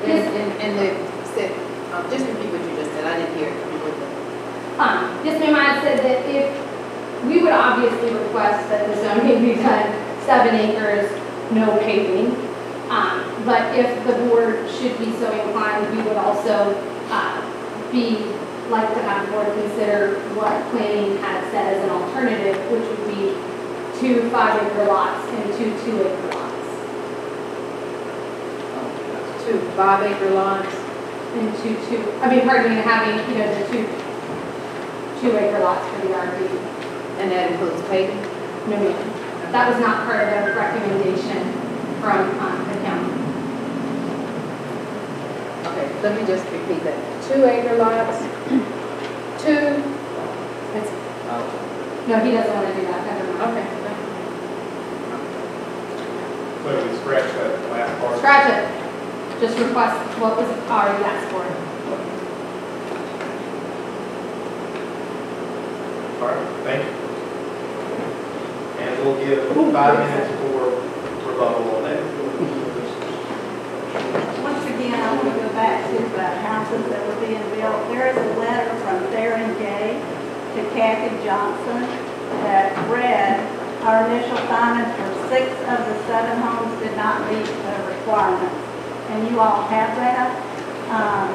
Yes. and, and the, said, um, just repeat what you just said, I didn't hear it. Um, yes, ma'am, I said that if, we would obviously request that the zoning be done seven acres, no paving. Um, but if the board should be so inclined, we would also, uh, be, like to have the board consider what planning had said as an alternative, which would be two five acre lots and two two acre lots. Two five acre lots, into two two, I mean, pardon me, having, you know, the two, two acre lots for the RD. and that includes paving? No, ma'am. That was not part of the recommendation from um, the county. Okay, let me just repeat that. Two acre lots, [CLEARS THROAT] two, That's- oh, No, he doesn't want to do that, never mind. okay. So we scratch that last part. Scratch it. Just request what was already asked for. All right, thank you. And we'll give five minutes for rebuttal on that. Once again, I want to go back to the houses that were being built. There is a letter from Theron Gay to Kathy Johnson that read, our initial findings for six of the seven homes did not meet the requirements. And you all have that. Um,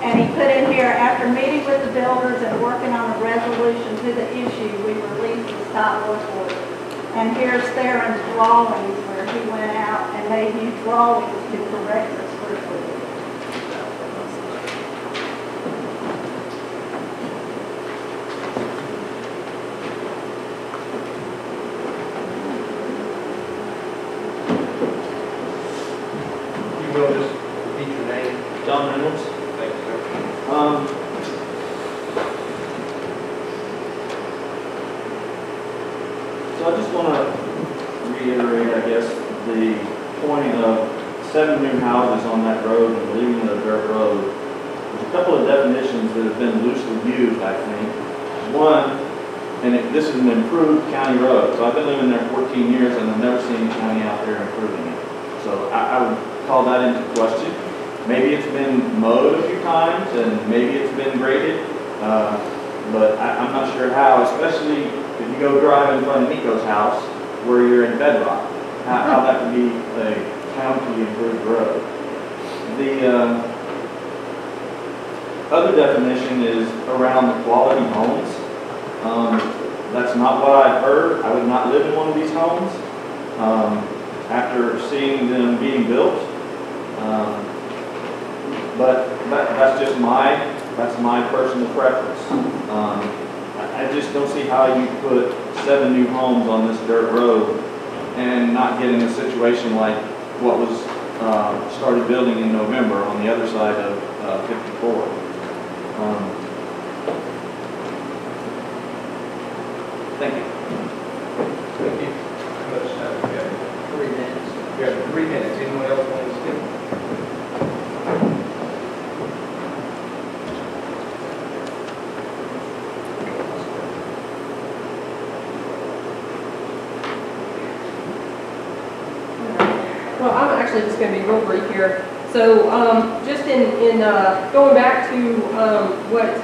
And he put in here, after meeting with the builders and working on a resolution to the issue, we released the stop work order. And here's Theron's drawings where he went out and made new drawings to correct the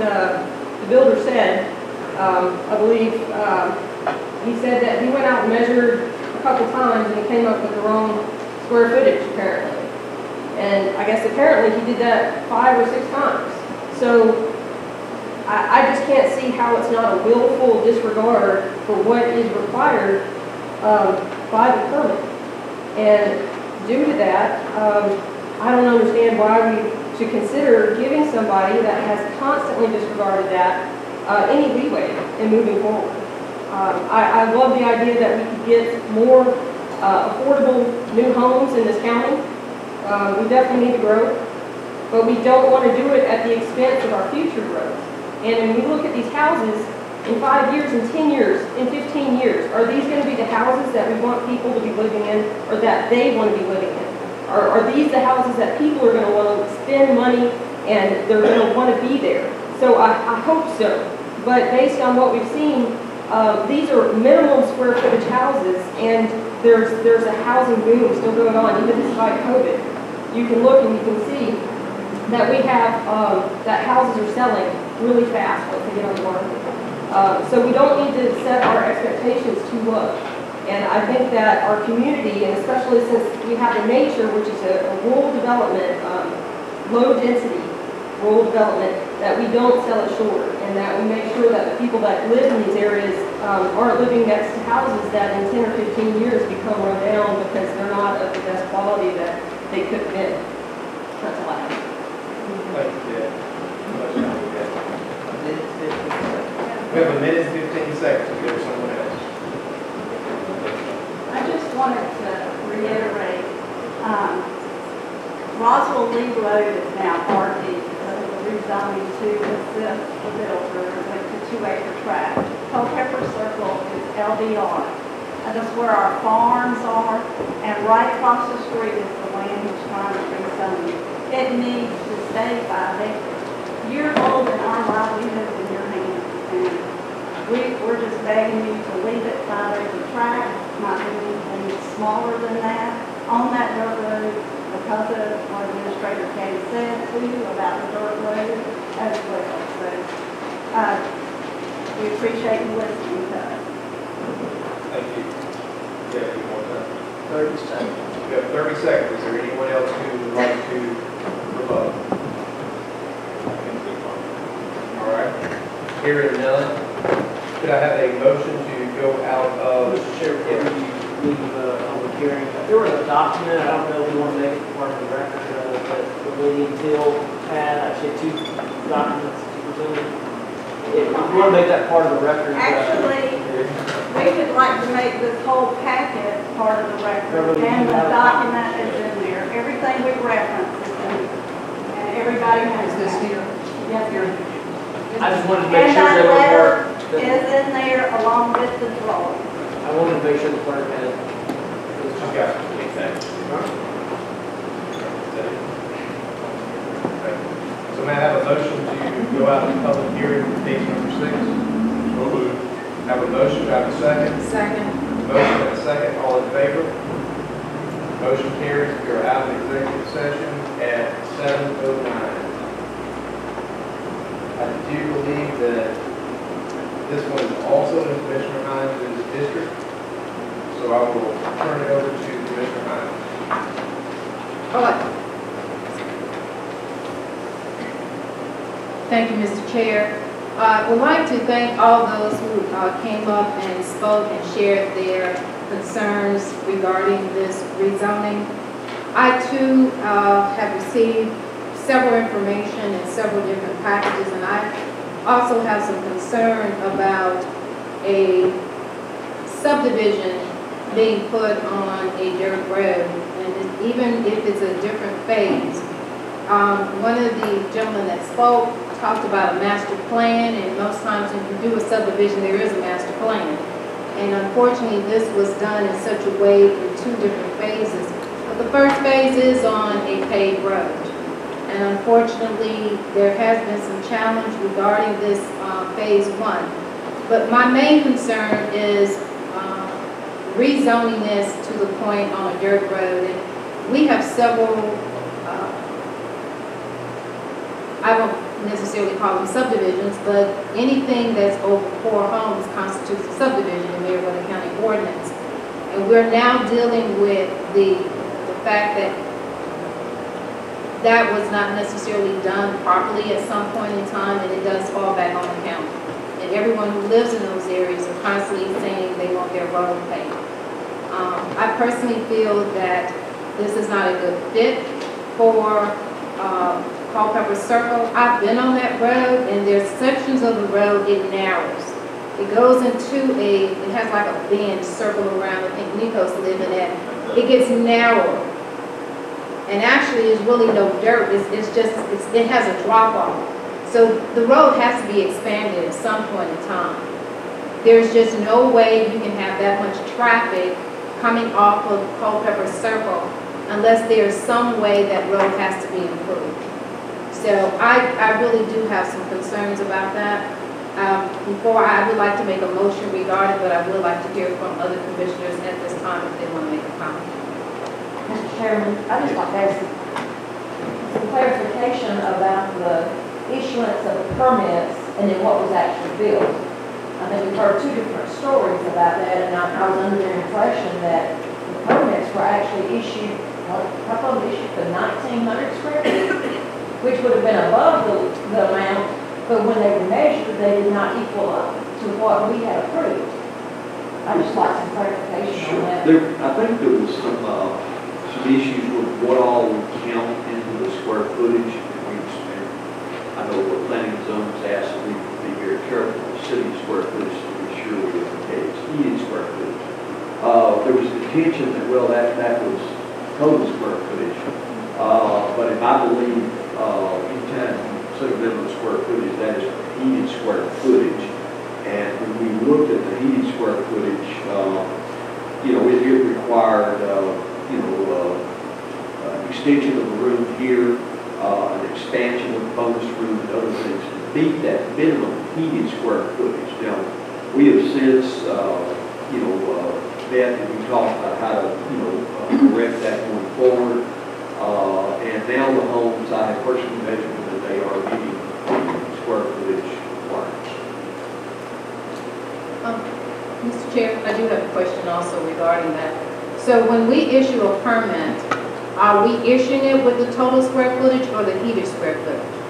uh, the builder said, um, I believe, um, he said that he went out and measured a couple times and he came up with the wrong square footage apparently. And I guess apparently he did that five or six times. So, I, I just can't see how it's not a willful disregard for what is required, um, by the permit. And due to that, um, I don't understand why we should consider giving somebody that has constantly disregarded that, uh, any leeway in moving forward. Um, I, I love the idea that we could get more, uh, affordable new homes in this county. Uh, we definitely need to grow, but we don't want to do it at the expense of our future growth. And when we look at these houses, in five years, in 10 years, in 15 years, are these going to be the houses that we want people to be living in or that they want to be living in? Are, are these the houses that people are going to want to spend money and they're going to want to be there? So I, I hope so. But based on what we've seen, uh, these are minimum square footage houses and there's, there's a housing boom still going on even despite COVID. You can look and you can see that we have, um, that houses are selling really fast once they get on the market. Uh, So we don't need to set our expectations too low. And I think that our community, and especially since we have the nature, which is a a rural development, um, low density rural development, that we don't sell it short. And that we make sure that the people that live in these areas um, aren't living next to houses that in 10 or 15 years become run down because they're not of the best quality that they could have been. That's all we. Have a minute and fifteen seconds to go to someone else. I just wanted to reiterate, um, Roswell Lee Road is now RD because of the rezoning to assist the builder with the two acre tract. Culpeper Circle is LDR. And that's where our farms are, and right across the street is the land he's trying to rezone. It needs to stay five acres. You're holding our livelihoods in your hands, and we, we're just begging you to leave it five acre tract, not do anything smaller than that on that dirt road because of what Administrator Katie said to you about the dirt road as well. So, uh, we appreciate you listening to us. Thank you. Deb, you want to? Thirty seconds. We have thirty seconds. Is there anyone else who would like to rebut? All right. Hearing none, could I have a motion to go out of? Mr. Chair, before you leave uh, public hearing, there was a document, I don't know if you want to make it part of the record, uh, that the Lee and Till had, actually two documents presented. If you want to make that part of the record. uh, Actually, we would like to make this whole packet part of the record, Beverly, and the document is in there. Everything we reference is in there. And everybody has Is this here? Yes, sir. I just wanted to make And sure that they were letter is in there along with the drawing. I wanted to make sure the clerk had. Just got it. Okay. So may I have a motion to go out to public hearing for case number six? So moved. Have a motion, I have a second? Second. Motion and a second, all in favor? Motion carries, we are out of executive session at seven oh nine. I do believe that this one is also in Commissioner Hines' district, so I will turn it over to Commissioner Hines. All right. Thank you, Mr. Chair. I would like to thank all those who uh, came up and spoke and shared their concerns regarding this rezoning. I too uh, have received several information in several different packages, and I also have some concern about a subdivision being put on a dirt road, and even if it's a different phase. Um, One of the gentlemen that spoke talked about a master plan, and most times when you do a subdivision, there is a master plan. And unfortunately, this was done in such a way in two different phases. But the first phase is on a paved road. And unfortunately, there has been some challenge regarding this uh, phase one. But my main concern is uh, rezoning this to the point on a dirt road. And we have several, uh, I won't necessarily call them subdivisions, but anything that's over four homes constitutes a subdivision in Meriwether County ordinance. And we're now dealing with the, the fact that that was not necessarily done properly at some point in time, and it does fall back on the county. And everyone who lives in those areas are constantly saying they want their road paved. Um, I personally feel that this is not a good fit for, uh, Culpeper Circle. I've been on that road, and there's sections of the road, it narrows. It goes into a, it has like a bend circle around, I think Nico's living at. It gets narrow. and actually it's really no dirt, it's, it's just, it's, it has a drop off. So the road has to be expanded at some point in time. There's just no way you can have that much traffic coming off of Culpeper Circle unless there's some way that road has to be improved. So I, I really do have some concerns about that. Um, Before, I would like to make a motion regarding, but I would like to hear from other commissioners at this time if they want to make a comment. Mr. Chairman, I just want to ask some clarification about the issuance of permits and then what was actually built. I think we've heard two different stories about that, and I, I was under the impression that the permits were actually issued, well, a couple of them issued for nineteen hundred square feet, which would have been above the, the amount, but when they were measured, they did not equal up to what we had approved. I'd just like some clarification on that. There, I think there was some, uh, some issues with what all we count into the square footage. I know what planning zoning has asked, we be very careful city square footage to be sure we get it's heated square footage. Uh, there was contention that, well, that, that was total square footage. Uh, but if I believe, uh, anytime say minimum square footage, that is heated square footage. And when we looked at the heating square footage, uh, you know, it, it required, uh, you know, uh, uh, extension of the room here, uh, an expansion of the bonus room and other things to meet that minimum heating square footage. Now, we have since, uh, you know, uh, and we talked about how to, you know, uh, correct that going forward. Uh, and now the homes, I have personally measured that they are meeting square footage requirements. Um, Mr. Chair, I do have a question also regarding that. So when we issue a permit, are we issuing it with the total square footage or the heated square footage?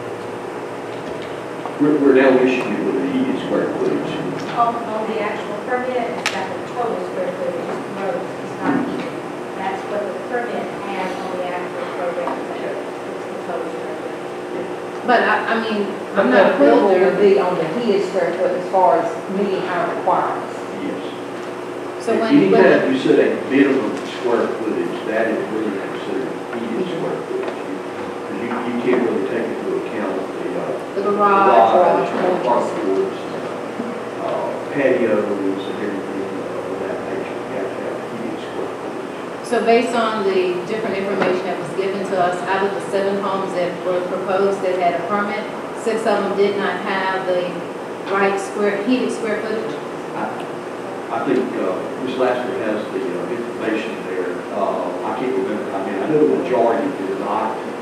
We're, we're now issuing it with the heated square footage. On, on the actual permit, it's got the total square footage, roads, it's not heated. That's what the permit has on the actual program, it's the total square footage. But I, I mean, But I'm the not a approval would builder, be on the heated square foot as far as meeting our requirements. Yes. so when, when, Anytime you set a minimum square footage, that is really considered heated square footage. Because you, can't really take into account the, uh, the garage or garage, the carports, uh, patios and everything of that nature. You have to have heated square footage. So based on the different information that was given to us, out of the seven homes that were proposed that had a permit, six of them did not have the right square, heated square footage? I think, uh, Ms. Lassiter has the uh, information there. Uh, I can't remember, I mean, I know the majority did not.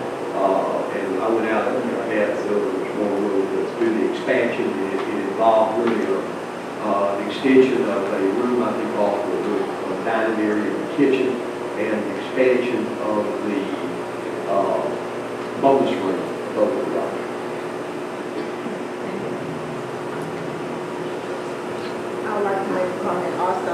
Uh, and I went out, know, I had, there was more room to do the expansion. It it involved really a, uh, an extension of a room, I think, off the the dining area, and kitchen, and expansion of the, uh, bonus room above the garage. I would like to make a comment also,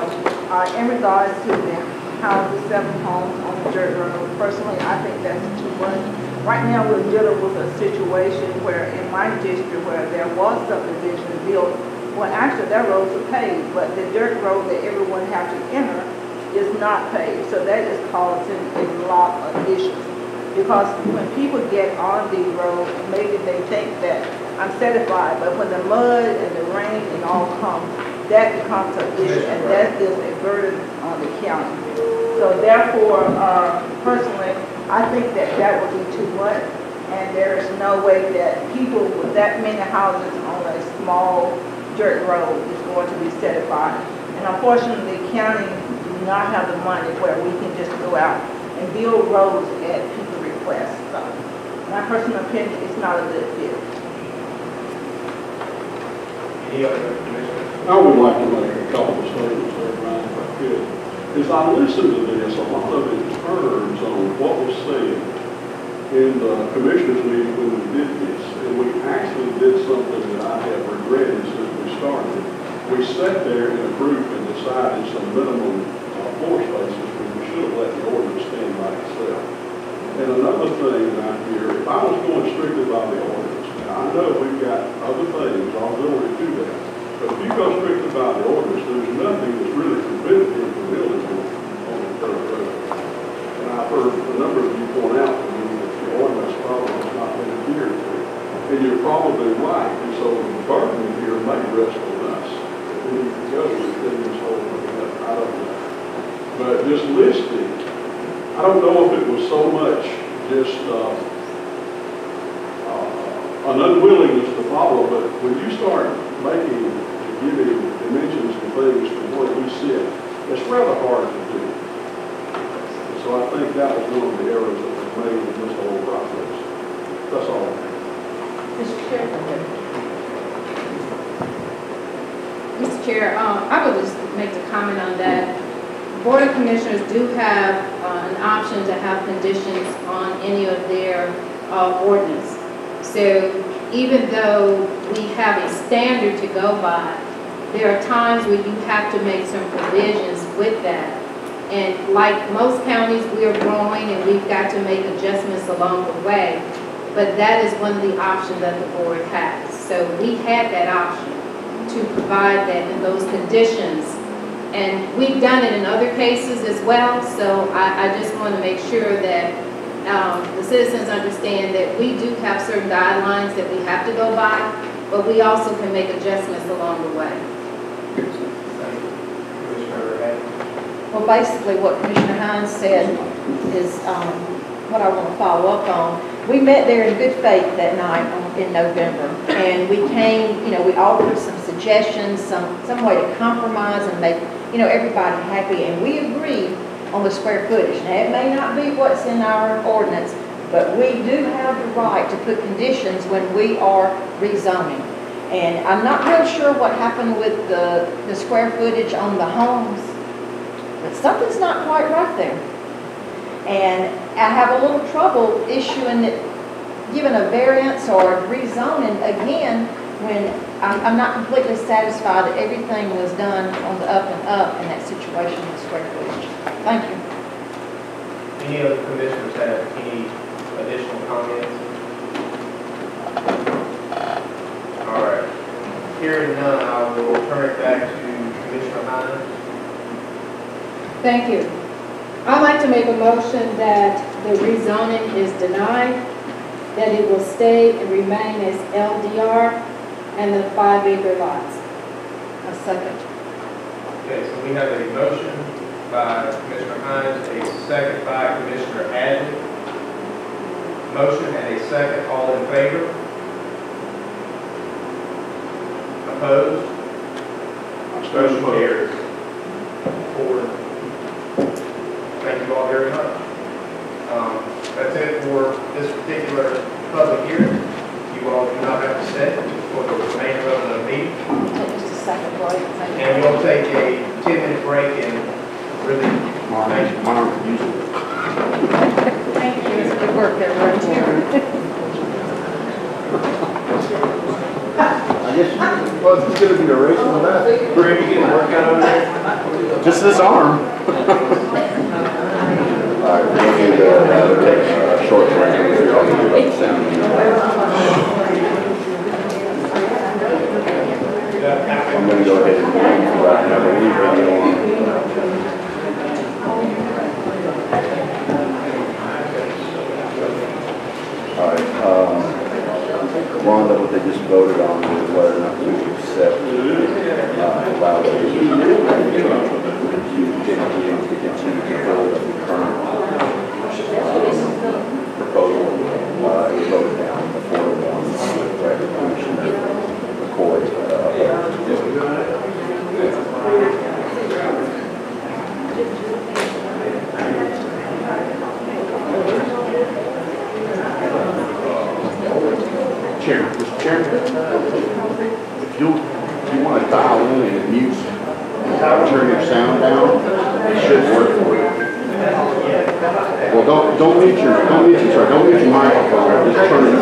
uh, in regards to the house, the seven homes on the dirt road. Personally, I think that's too much. Right now, we're dealing with a situation where in my district where there was subdivision built, well, actually, that roads are paved, but the dirt road that everyone have to enter is not paved. So that is causing a lot of issues. Because when people get on the road, maybe they think that I'm satisfied, but when the mud and the rain and all comes, that becomes an issue, and that is a burden on the county. So therefore, uh, personally, I think that that would be too much, and there is no way that people with that many houses on a small dirt road is going to be satisfied. And unfortunately, the county do not have the money where we can just go out and build roads at people's request. So, my personal opinion, it's not a good fit. Any other commissioners? I would like to make a couple of statements there, Brian, if I could. As I listen to this, a lot of it turns on what was said in the commissioners meeting when we did this. And we actually did something that I have regretted since we started. We sat there in a group and decided some minimum uh, floor spaces, we should have let the ordinance stand by itself. And another thing I hear, if I was going strictly by the ordinance, now I know we've got other things, auxiliary to do that, but if you go strictly by the ordinance, there's nothing that's really preventing for, and I've heard a number of you point out to me that the ordinance problem has not been adhered to. And you're probably right, and so the burden here may rest on us. We need to go within this whole thing. I don't know. But just listing, I don't know if it was so much just uh, uh, an unwillingness to follow, but when you start making, giving dimensions and things to where he sit, it's rather hard to do. So I think that was one of the errors that was made in this whole process. That's all. Mr. Chairman. Mr. Chair, um, I would just make a comment on that. Board of Commissioners do have uh, an option to have conditions on any of their uh, ordinance. So even though we have a standard to go by, there are times where you have to make some provisions with that. And like most counties, we are growing and we've got to make adjustments along the way. But that is one of the options that the board has. So we had that option to provide that in those conditions. And we've done it in other cases as well, so I, I just want to make sure that um, the citizens understand that we do have certain guidelines that we have to go by, but we also can make adjustments along the way. Well, basically, what Commissioner Hines said is um, what I want to follow up on. We met there in good faith that night in November, and we came, you know, we offered some suggestions, some, some way to compromise and make, you know, everybody happy, and we agreed on the square footage. Now, it may not be what's in our ordinance, but we do have the right to put conditions when we are rezoning. And I'm not real sure what happened with the, the square footage on the homes, but something's not quite right there. And I have a little trouble issuing, it- giving a variance or rezoning again when I'm, I'm not completely satisfied that everything was done on the up and up in that situation with square footage. Thank you. Any other commissioners have any additional comments? All right. Hearing none, I will turn it back to Commissioner Hines. Thank you. I'd like to make a motion that the rezoning is denied, that it will stay and remain as LDR and the five acre lots. A second. Okay, so we have a motion by Commissioner Hines, a second by Commissioner Hadley. Motion and a second, all in favor? Opposed? Motion carries. Four. Thank you all very much. Um, That's it for this particular public hearing. You all do not have to stay for the remainder of the meeting. Just a second break. And we'll take a 10-minute break and really, thank you. Thank you. It's good work, everyone. I guess, well, it's gonna be a race in the back. Brady, you getting a workout over there? Just this arm. [LAUGHS] All right, we're gonna do uh, short break here, I'll give you the sound. I'm gonna go ahead and um, what they just voted on was whether or not to accept, uh, allow the, to continue, to to the current, um, proposal, uh, it was voted down before the one with uh, Commissioner McCoy, Chairman, Mr. Chairman, if you, if you want to dial in and mute, turn your sound down, it should work for you. Well, don't, don't mute your, don't mute your, don't mute your microphone,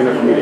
enough me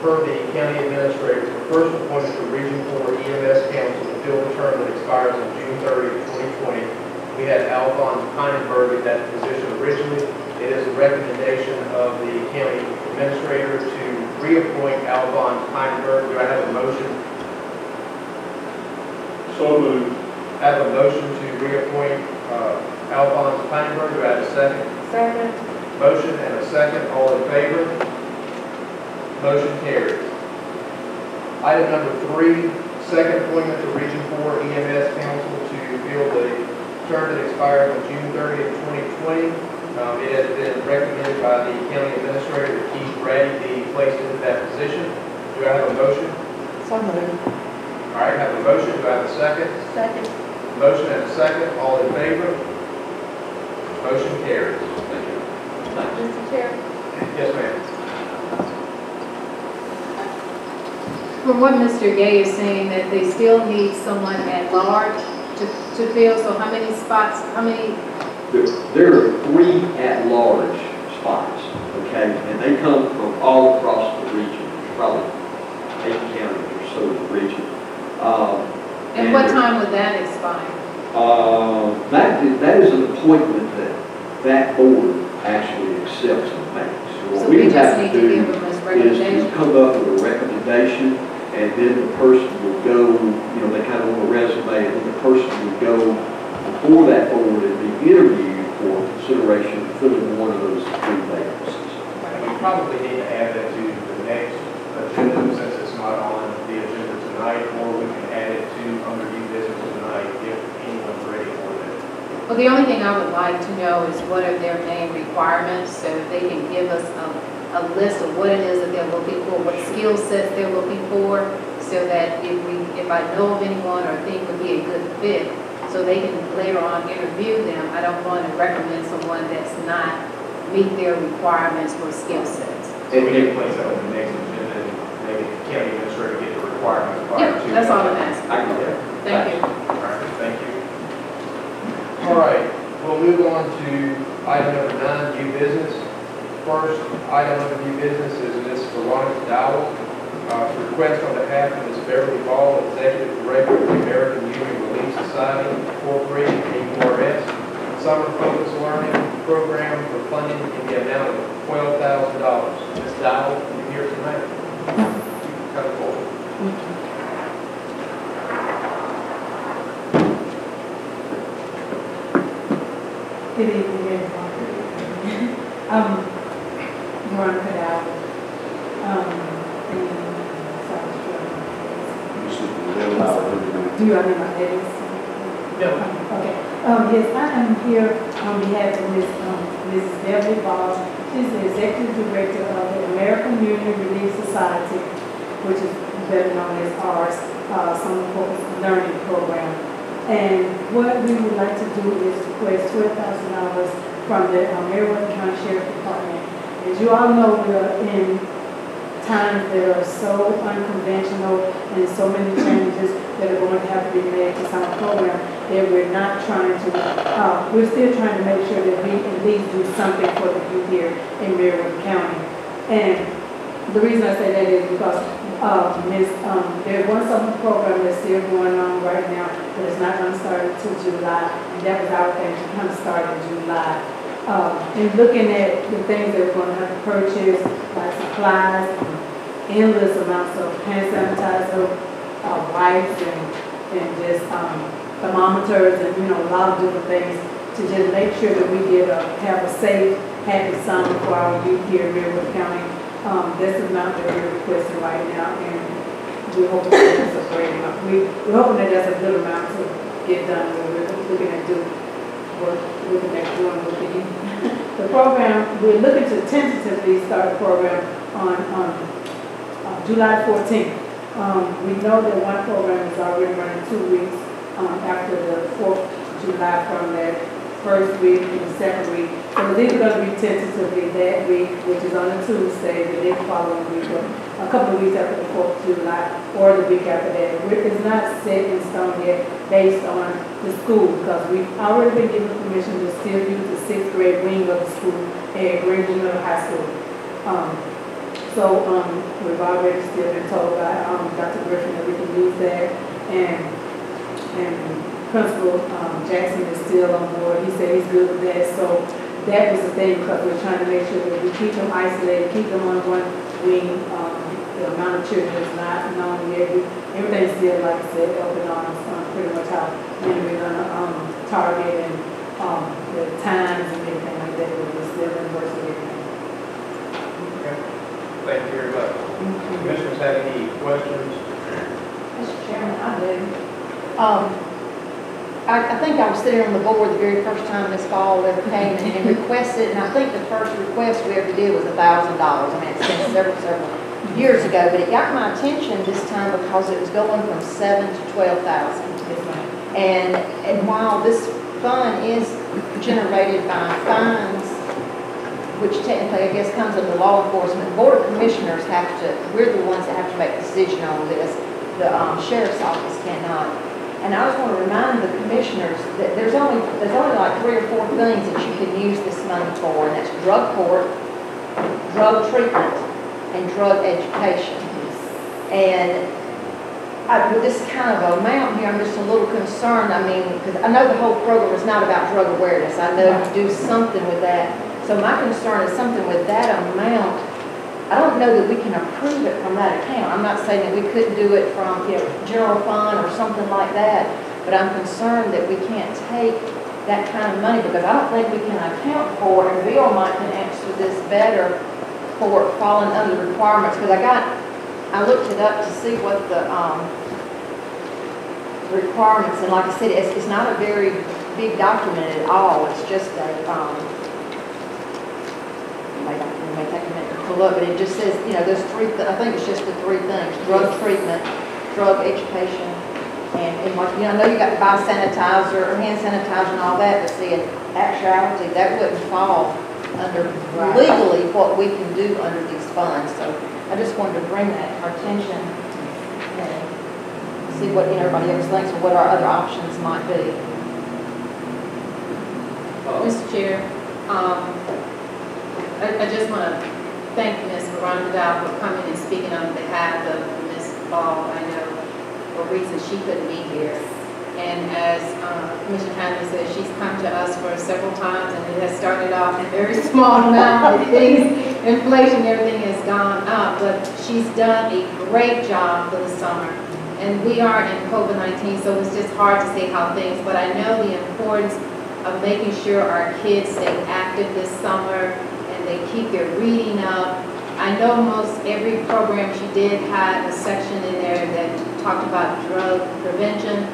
per the county administrator, the first appointment to Region Four EMS Council to fill the term that expires on June thirtieth, twenty twenty. We had Alphonse Peinberg in that position originally. It is a recommendation of the county administrator to reappoint Alphonse Peinberg. Do I have a motion? So moved. I have a motion to reappoint uh, Alphonse Peinberg. Do I have a second? Second. Motion and a second, all in favor? Motion carries. Item number three, second appointment to Region Four EMS Council to fill the term that expires on June thirtieth, twenty twenty. Um, it has been recommended by the county administrator that Keith Brady be placed into that position. Do I have a motion? So moved. All right, I have a motion, do I have a second? Second. Motion and a second, all in favor? Motion carries. Thank you. Mr. Chair? Yes, ma'am. From what Mr. Gay is saying, that they still need someone at large to, to fill, so how many spots, how many, There there are three at-large spots, okay? And they come from all across the region, probably eight counties or so in the region. Um, and what time would that expire? Uh, That, is- that is an appointment that that board actually accepts and makes. what So we just have need to do give them this is to come up with a recommendation, and then the person would go, you know, they kind of want a resume, and then the person would go before that board and be interviewed for consideration of filling one of those three vacancies. We probably need to add that to the next agenda since it's not on the agenda tonight, or we can add it to under new business tonight if anyone's ready for that. Well, the only thing I would like to know is what are their main requirements, so if they can give us a, a list of what it is that they're looking for, what skill sets they're looking for, so that if we, if I know of anyone or think would be a good fit, so they can later on interview them, I don't want to recommend someone that's not meet their requirements for skill sets. So we can place that on the next agenda, and maybe the county administrator get the requirements prior Yep, to. that's all I'm asking. I can do that. Thank you. All right, thank you. All right, we'll move on to item number nine, new business. First item under new business is Ms. Veronica Dowell, uh, request on behalf of Ms. Beverly Ball, Executive Director of the American Union Relief Society Incorporated, AURS, summer focus learning program for funding in the amount of twelve thousand dollars. Ms. Dowell, you're here tonight? Come forward. Good evening, everyone. [LAUGHS] Um, Veronica Dow, um, in South Carolina. Do you have my address? No. Okay, um, yes, I am here on behalf of Ms., um, Mrs. Beverly Ball. She's the Executive Director of the American Union Relief Society, which is better known as ours, uh, Summer Focused Learning Program. And what we would like to do is to request twelve thousand dollars from the uh, Meriwether County Sheriff Department. As you all know, we are in times that are so unconventional and so many changes that are going to have to be made to some program that we're not trying to, uh, we're still trying to make sure that we at least do something for the youth here in Meriwether County. And the reason I say that is because, uh, Ms., um, there's one summer program that's still going on right now, but it's not gonna start until July, and that was our thing, to of start in July. Uh, and looking at the things that we're gonna have to purchase, like supplies, endless amounts of hand sanitizer, uh, wipes, and, and just, um, thermometers, and, you know, a lot of different things, to just make sure that we get a, have a safe, happy summer for our youth here in Meriwether County. Um, that's the amount that we're requesting right now, and we're hoping that that's a great amount. We, we're hoping that that's a good amount to get done, we're looking at do, work, looking at doing with the youth. The program, we're looking to tentatively start a program on, on, uh, July fourteenth. Um, we know that one program is already running two weeks, um, after the fourth of July from that first week and the second week. So these are gonna be tentatively that week, which is on a Tuesday, the next following week, or a couple of weeks after the fourth of July, or the week after that. It's not set in stone yet, based on the school, because we've already been given permission to still use the sixth grade wing of the school at Greenville Middle High School. Um, so, um, we've already still been told by, um, Dr. Griffin that we can use that, and, and Principal, um, Jackson is still on board, he said he's good with that, so that was the thing, because we're trying to make sure that we keep them isolated, keep them on one wing, um, the amount of children is not known yet, We- everything's still, like I said, open arms, um, pretty much how, many we're gonna, um, target and, um, the times and everything like that, we're still reimbursing everything. Okay. Thank you very much. Commissioners have any questions? Mr. Chairman, I do. Um, I, I think I was sitting on the board the very first time this fall ever came and and [LAUGHS] requested, and I think the first request we ever did was a thousand dollars. I mean, it's been several, several years ago, but it got my attention this time because it was going from seven to twelve thousand. And, and while this fund is generated by fines, which technically, I guess, comes under law enforcement, Board of Commissioners have to, we're the ones that have to make a decision on this. The um, sheriff's office cannot. And I just want to remind the commissioners that there's only, there's only like three or four things that you can use this money for, and that's drug court, drug treatment, and drug education. And I, with this kind of amount here, I'm just a little concerned, I mean, because I know the whole program is not about drug awareness, I know you do something with that. So my concern is something with that amount, I don't know that we can approve it from that account. I'm not saying that we couldn't do it from, you know, general fund or something like that, but I'm concerned that we can't take that kind of money, because I don't think we can account for, and Bill might can answer this better, for falling under the requirements, because I got, I looked it up to see what the, um, requirements, and like I said, it's, it's not a very big document at all, it's just a, um, maybe I can make that a minute pull up, but it just says, you know, there's three, thi- I think it's just the three things, drug treatment, drug education, and, and like, you know, I know you got to buy sanitizer, or hand sanitizer and all that, but see, in actuality, that wouldn't fall under legally what we can do under these funds, so I just wanted to bring that to our attention and see what, you know, everybody else thinks, or what our other options might be. Mr. Chair, um, I, I just want to thank Ms. Veronica for coming and speaking on behalf of Ms. Ball. I know for reasons she couldn't be here. And as uh, Commissioner Hanley said, she's come to us for several times, and it has started off in a very [LAUGHS] small amount of things. Inflation, everything has gone up, but she's done a great job for the summer. And we are in COVID-19, so it's just hard to say how things, but I know the importance of making sure our kids stay active this summer they keep their reading up. I know most every program she did had a section in there that talked about drug prevention.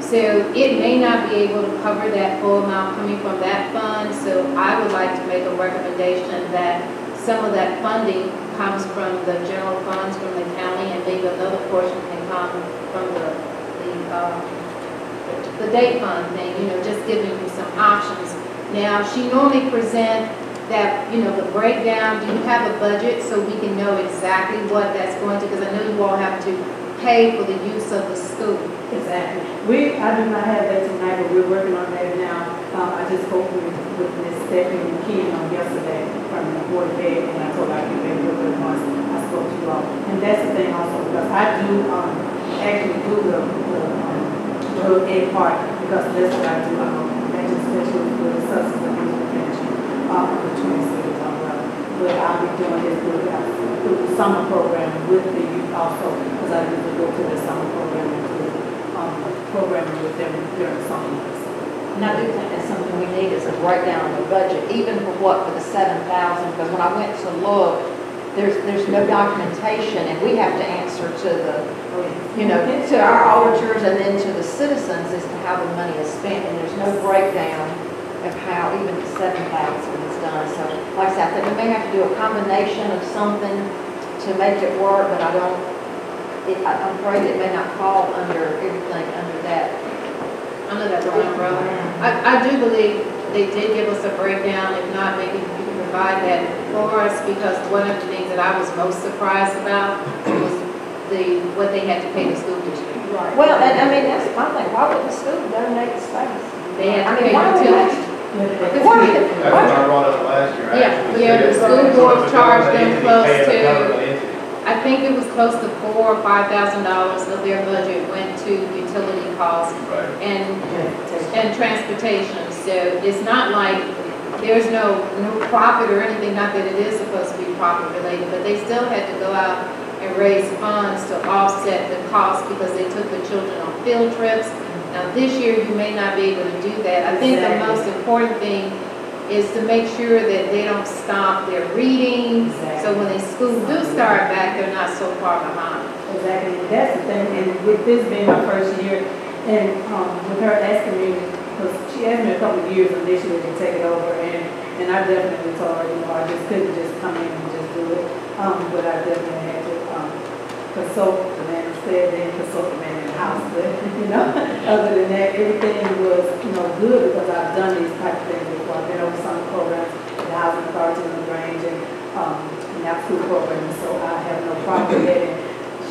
So it may not be able to cover that full amount coming from that fund, so I would like to make a recommendation that some of that funding comes from the general funds from the county and maybe another portion can come from the, the, uh, the DATE fund thing, you know, just giving you some options. Now, she normally present that, you know, the breakdown, do you have a budget so we can know exactly what that's going to, because I know you all have to pay for the use of the school. Exactly. We, I do not have that tonight, but we're working on that now. Um, I just spoke with, with Ms. Stephanie McKeon on yesterday from the Board of Ed, and I told her be ready with it once I spoke to you all. And that's the thing also, because I do, um, actually do the, the, um, drug ed part, because that's what I do, I'm a mental specialist with substance um, for the Cities umbrella. But I'll be doing this through, uh, through the summer program with the youth also, because I usually go to the summer program and do um, programming with them during summer months. And I do think that's something we need is a breakdown of the budget, even for what, for the seven thousand, because when I went to look, there's, there's no documentation, and we have to answer to the, you know, to our auditors and then to the citizens as to how the money is spent, and there's no breakdown of how even the seven thousand is done. So, like I said, I think we may have to do a combination of something to make it work, but I don't, it, I- I'm afraid it may not fall under everything under that. Under that one umbrella. I, I do believe they did give us a breakdown, if not, maybe you can provide that for us, because one of the things that I was most surprised about was the, what they had to pay the school district. Right. Well, and I mean, that's my thing, why wouldn't the school donate the space? They had I to mean, pay why would utilities. That's what I brought up last year, Yeah, actually. yeah, the Said school board charged them government entity close a to- government. I think it was close to four or five thousand dollars of their budget went to utility costs Right. and, and transportation. So it's not like, there's no, no profit or anything, not that it is supposed to be profit related, but they still had to go out and raise funds to offset the cost because they took the children on field trips. Now, this year, you may not be able to do that. I think the most important thing is to make sure that they don't stop their reading. So when they school do start back, they're not so far behind. Exactly, that's the thing, and with this being my first year, and, um, with her asking me, because she asked me a couple of years initially to take it over, and, and I definitely told her, you know, I just couldn't just come in and just do it, um, but I definitely had to, um, consult the man instead, then consult the man the house, but, [LAUGHS] you know, other than that, everything was, you know, good, because I've done these type of things before, I've been over summer programs, the housing authority in the range, and, um, now school programs, so I have no problem. And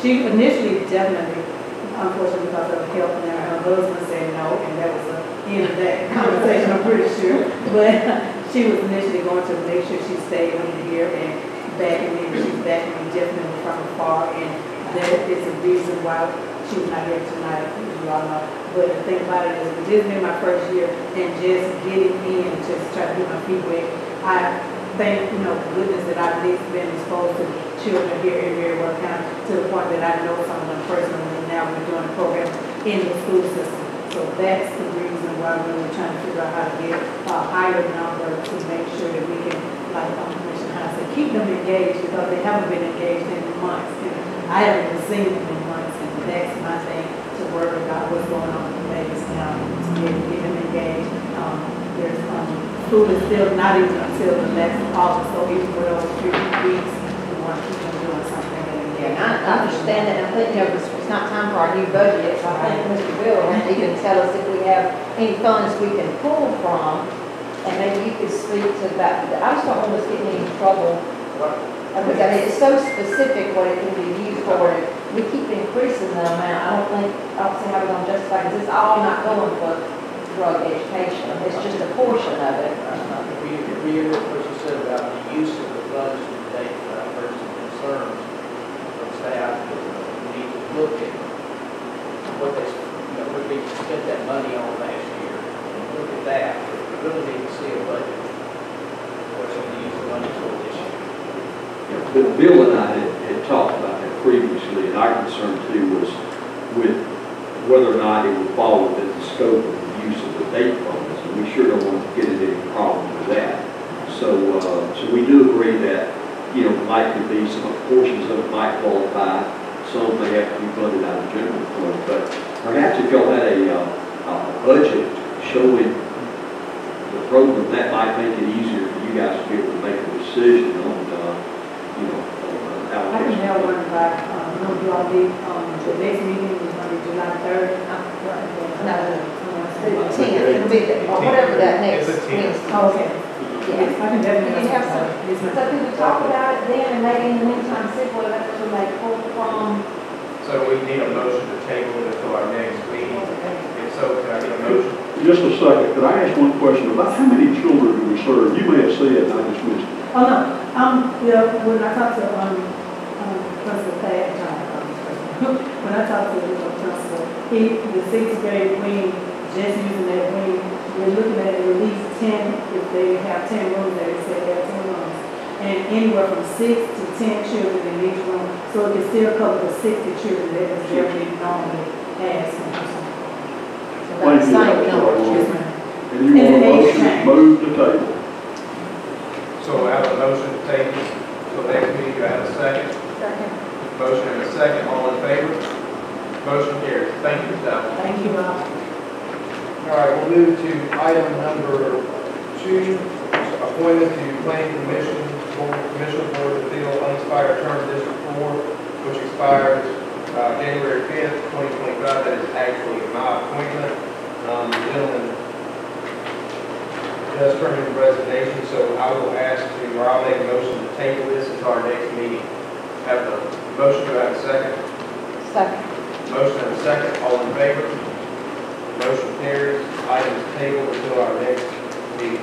She initially definitely, unfortunately because of health and her husband said no, and that was the end of that [LAUGHS] conversation, I'm pretty sure. But [LAUGHS] she was initially going to make sure she stayed over here and backing me, she's backing me definitely from afar. And that is the reason why she was not here tonight, you all know. But the thing about it is, this being my first year and just getting in, just trying to get my feet wet, I thank, you know, goodness that I've been exposed to children here in Meriwether County to the point that I know some of them personally, now we're doing a program in the school system. So that's the reason why we were trying to figure out how to get a higher number to make sure that we can, like, um, Commissioner Hines said, keep them engaged because they haven't been engaged in months. And I haven't even seen them in months, that's my thing, to worry about what's going on in Vegas now, to be able get them engaged. Um, there's, um, school is still not even until the next August, so even for those few weeks, we want to keep them doing something and engaged. And I I understand that, and I think, you know, it's, it's not time for our new budget so I think Mr. Bill will even tell us if we have any funds we can pull from, and maybe you could speak to that, I just don't want us getting in trouble. Because, I mean, it's so specific what it can be used for, and we keep increasing the amount, I don't think, I don't see how we're gonna justify, because it's all not going for drug education, it's just a portion of it. If we, if we hear what you said about the use of the funds to date, I've heard some concerns from staff that we need to look at what they, you know, what we spent that money on last year. And look at that, we really need to see a budget. What's going to use the money for this year. But Bill and I had, had talked about that previously, and our concern too was with whether or not it would fall within the scope of the use of the DATE funds, and we sure don't want to get into any problem with that. So, uh, so we do agree that, you know, likely be some portions of it might qualify, some may have to be funded out of general fund, but perhaps if y'all had a, uh, a budget showing the program, that might make it easier for you guys to be able to make a decision on, uh, you know, can allocation. have one by, um, no, you all did, um, the next meeting is gonna be July third. No, the tenth, it'll be, the- or whatever that next It's the tenth. Wednesday. Oh, Okay. Yeah. Yes, I can definitely. Can you have some? Yes, ma'am. So we talk about it then, and maybe in the meantime, see what we may pull from, So we need a motion to table it until our next meeting. If so, can I get a motion? Just a second, could I ask one question about how many children do we serve? You may have said, and I just missed it. Oh, no, um, yeah, when I talked to, um, Principal Pat, um, when I talked to the principal, he, the sixth grade wing, just using that wing, we're looking at at least ten, if they have ten rooms, they said they have ten rooms. And anywhere from six to ten children in each room, so it can still cover the sixty children that is very normally asked. About the Thank you, same Dr. number. Arnold. Yes, ma'am. And you want a And the motion to move the table? So I have a motion to table till next meeting. Do I have a second? Second. Motion and a second. All in favor? Motion carries. Thank you, Ms. Allen. Thank you, Bob. All right, we'll move to item number two, appointment to planning commission, board, commissioner board to fill unexpired term District Four, which expires, uh, January fifth, twenty twenty-five. That is actually my appointment. Um, the gentleman just turned in resignation, so I will ask to, or I'll make a motion to table this until our next meeting. Have a motion, do I have a second? Second. Motion and a second, all in favor? Motion carries, item is tabled until our next meeting.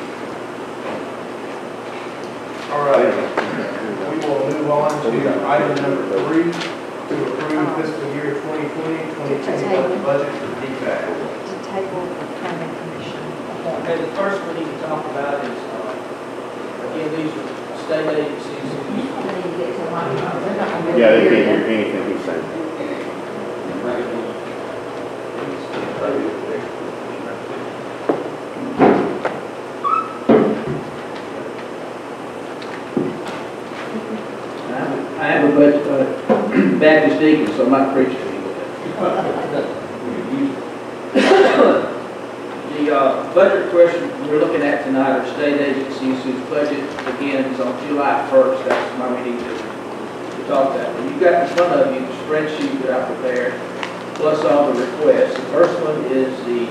All right, we will move on to item number three, to approve fiscal year 2020-2021 budget for DFCS. To table the planning commission. Okay, the first we need to talk about is, uh, again, these are state agencies. Need to get to my, they're not gonna be able to Yeah, they can't that. hear anything he's saying. I have a budget, uh, Baptist deacon, so I'm not preaching [LAUGHS] to you. The uh, budget question we're looking at tonight are state agencies whose budget begins on July 1st. That's we need to to talk about it. You've got in front of you the spreadsheet that I prepared, plus all the requests. The first one is the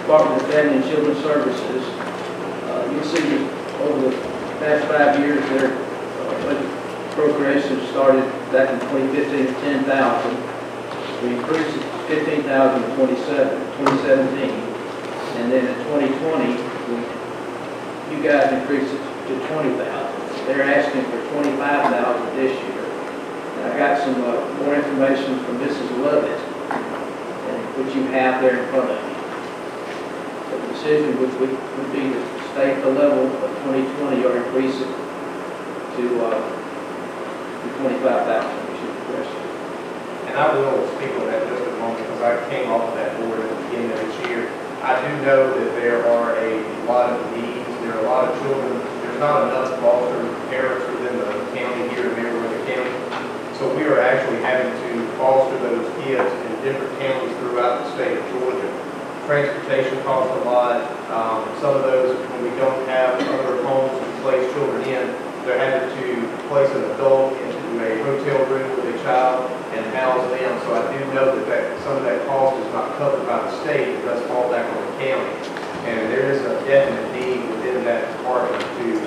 Department of Family and Children's Services. Uh, You'll see that over the past five years, their uh, budget appropriations started back in 2015 at 10,000. We increased it to 15,000 in 2017. And then in 2020, we, you guys increased it to 20,000. They're asking for 25,000 this year. And I got some uh, more information from Mrs. Lovett, and which you have there in front of you. The decision would, would would be to stay at the level of 2020 or increase it to, uh, to 25,000, which is the question. And I will speak on that just a moment, because I came off of that board at the beginning of this year. I do know that there are a lot of needs, there are a lot of children, there's not enough foster parents within the county here in Marion County. So we are actually having to foster those kids in different counties throughout the state of Georgia. Transportation costs a lot, um, some of those, when we don't have other homes to place children in, they're having to place an adult into a hotel room with a child and house them. So I do know that that, some of that cost is not covered by the state, it does fall back on the county. And there is a definite need within that department to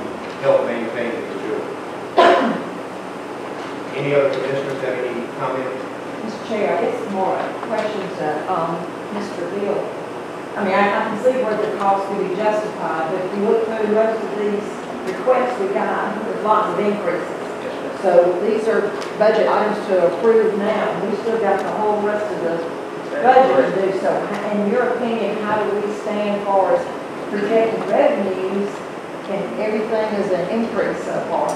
help maintain these children. Any other commissioners have any comments? Mr. Chair, I guess more questions, uh, um, Mr. Bill. I mean, I, I can see where the cost could be justified, but if you look through most of these requests we got, there's lots of increases. So these are budget items to approve now, we still got the whole rest of the budget to do. So in your opinion, how do we stand for as projected revenues and everything is an increase so far?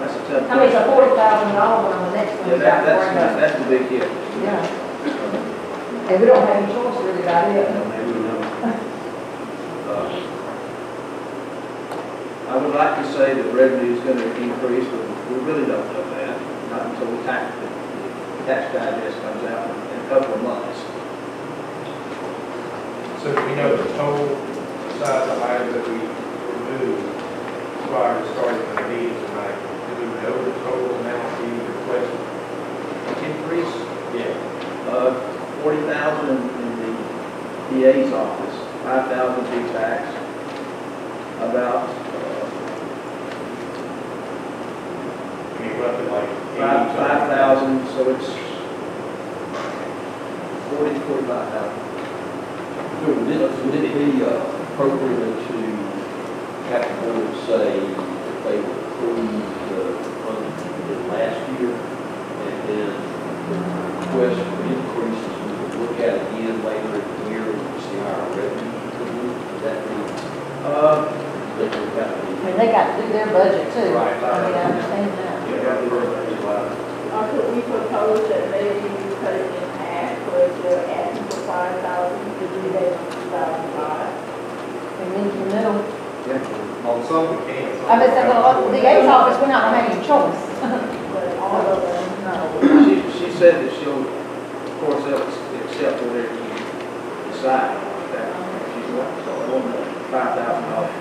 That's a tough I mean, it's a forty thousand dollar on the next one. Yeah, we that, got that's, up. that's the big hit. Yeah. And we don't have any choice really about it. Maybe we don't. Uh, I would like to say that revenue is gonna increase, but we really don't know that, not until the tax, the tax digest comes out in a couple of months. So do we know the total size of items that we removed prior to starting the meeting tonight? Do we know the total amount being requested? Increase, Yeah. uh, forty thousand in the DA's office, five thousand pre-tax, about, uh, I mean, roughly like five, eighty. five thousand, so it's forty, forty-five thousand. Would it, would it be uh, appropriate to have the board say that they would approve the funds we did last year and then request for increases, we would look at it again later in the year and see how our revenue could move? Would that be, Uh, that would have to I mean, they got to do their budget too. Right. I mean, I understand that. Or uh, could we propose that maybe we cut it in half, or if they're asking for five thousand, to do that two thousand five? And meet in the middle. Yeah, On some we can. I mean, say, we well, have to. the DA's office, we're not gonna have any choice. But all of them, no. [LAUGHS] She, she said that she'll, of course, accept whatever you decide on that. She's going, so I want a five thousand dollar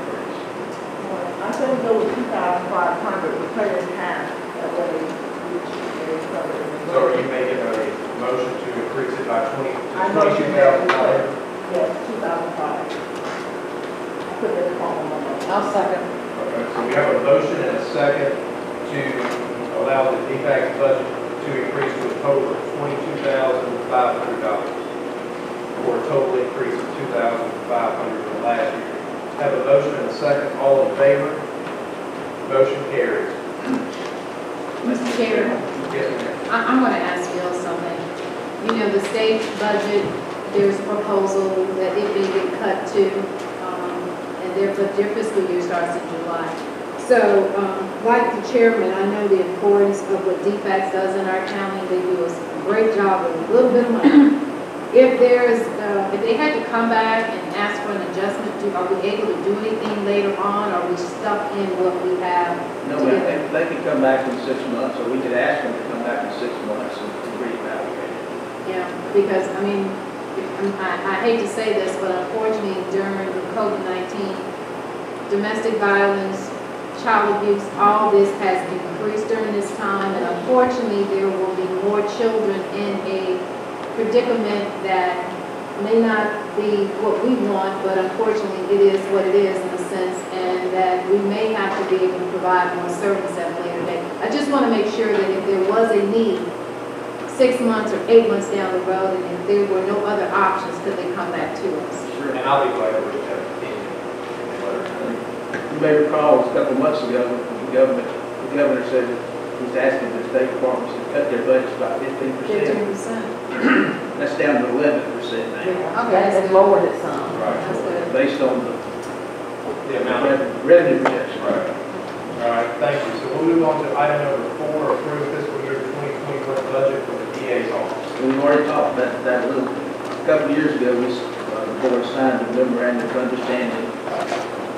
increase. I think go with two thousand five hundred, we cut it in half, that way we should. So are you making a motion to increase it by twenty, I motion twenty-two that thousand we cut dollars? yes, two thousand five. I put it in the form of my motion. I'll second. Okay, so we have a motion and a second to allow the DFCS budget to increase to a total of twenty-two thousand five hundred dollars. For a total increase of two thousand five hundred from last year. Have a motion and a second, all in favor? Motion carries. Mr. Chair, Yes, ma'am. I, I'm gonna ask you something. You know, the state budget, there's a proposal that it may get cut to, um, and their, but their fiscal year starts in July. So, um, like the chairman, I know the importance of what DFCS does in our county. They do a great job with a little bit of money. If there's, uh, if they had to come back and ask for an adjustment, do, are we able to do anything later on? or Are we stuck in what we have? No, ma'am, they, they could come back in six months, or we could ask them to come back in six months and reevaluate it. Yeah, because, I mean, I, I hate to say this, but unfortunately during the COVID-19, domestic violence, child abuse, all this has increased during this time, and unfortunately, there will be more children in a predicament that may not be what we want, but unfortunately, it is what it is in a sense, and that we may have to be able to provide more service at a later date. I just want to make sure that if there was a need, six months or eight months down the road, and if there were no other options, could they come back to us? Sure, And I'll be glad to reach out to you. You may recall, a couple of months ago, the government, the governor said, he was asking the state departments to cut their budgets by fifteen Fifteen percent. Percent. [CLEARS THROAT] That's down to eleven percent now, Okay, They lowered it some. that's good. based on the The amount of rev- revenue projection. Right. All right, thank you. So we'll move on to item number four, approve fiscal year 2021 budget for the DA's office. We've already talked about that a little, a couple of years ago, we, s- uh, the board signed a memorandum of understanding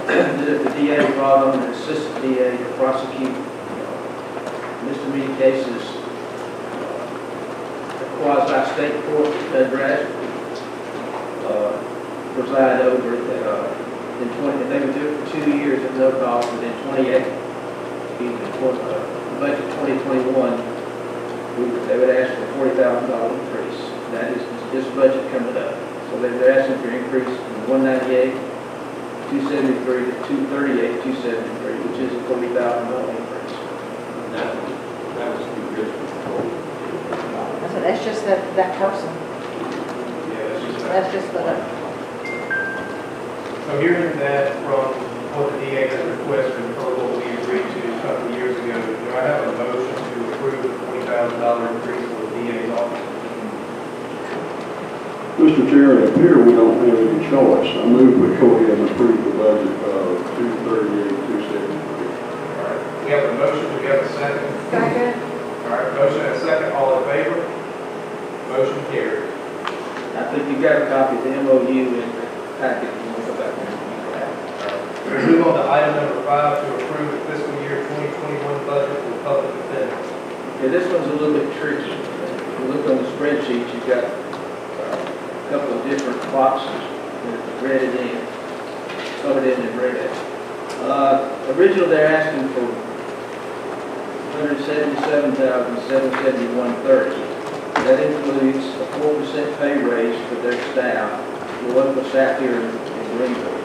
that the DA brought on an assistant DA to prosecute misdemeanor cases, uh, quasi-state court, Judge Rash, uh, preside over, it, uh, in twenty, if they would do it for two years at no cost, and then twenty-eight, excuse me, for, uh, budget twenty twenty-one, we they would ask for a forty thousand dollar increase. That is this budget coming up. So they- they're asking for an increase from one ninety-eight, two seventy-three to two thirty-eight, two seventy-three, which is a forty thousand dollar increase. That was, that was the original proposal. So that's just that, that person. Yeah, that's just. That's just the, So hearing that from what the DA has requested and per what we agreed to a couple of years ago, do I have a motion to approve the $20,000 increase for the DA's office? Mr. Chair, it appears we don't have any choice. I move we go ahead and approve the budget of two thirty-eight, two seventy-three. All right, we have a motion, do we have a second? Second. All right, motion and a second, all in favor? Motion carried. I think you got a copy of the MOU in the packet. You want to go back and review that. We move on to item number five, to approve the fiscal year 2021 budget for public defense. Yeah, this one's a little bit tricky. If you look on the spreadsheet, you've got uh, a couple of different boxes that are redded in, colored in and red. Uh, Original, they're asking for $177,771.30. That includes a 4% pay raise for their staff the local staff here in Greenville,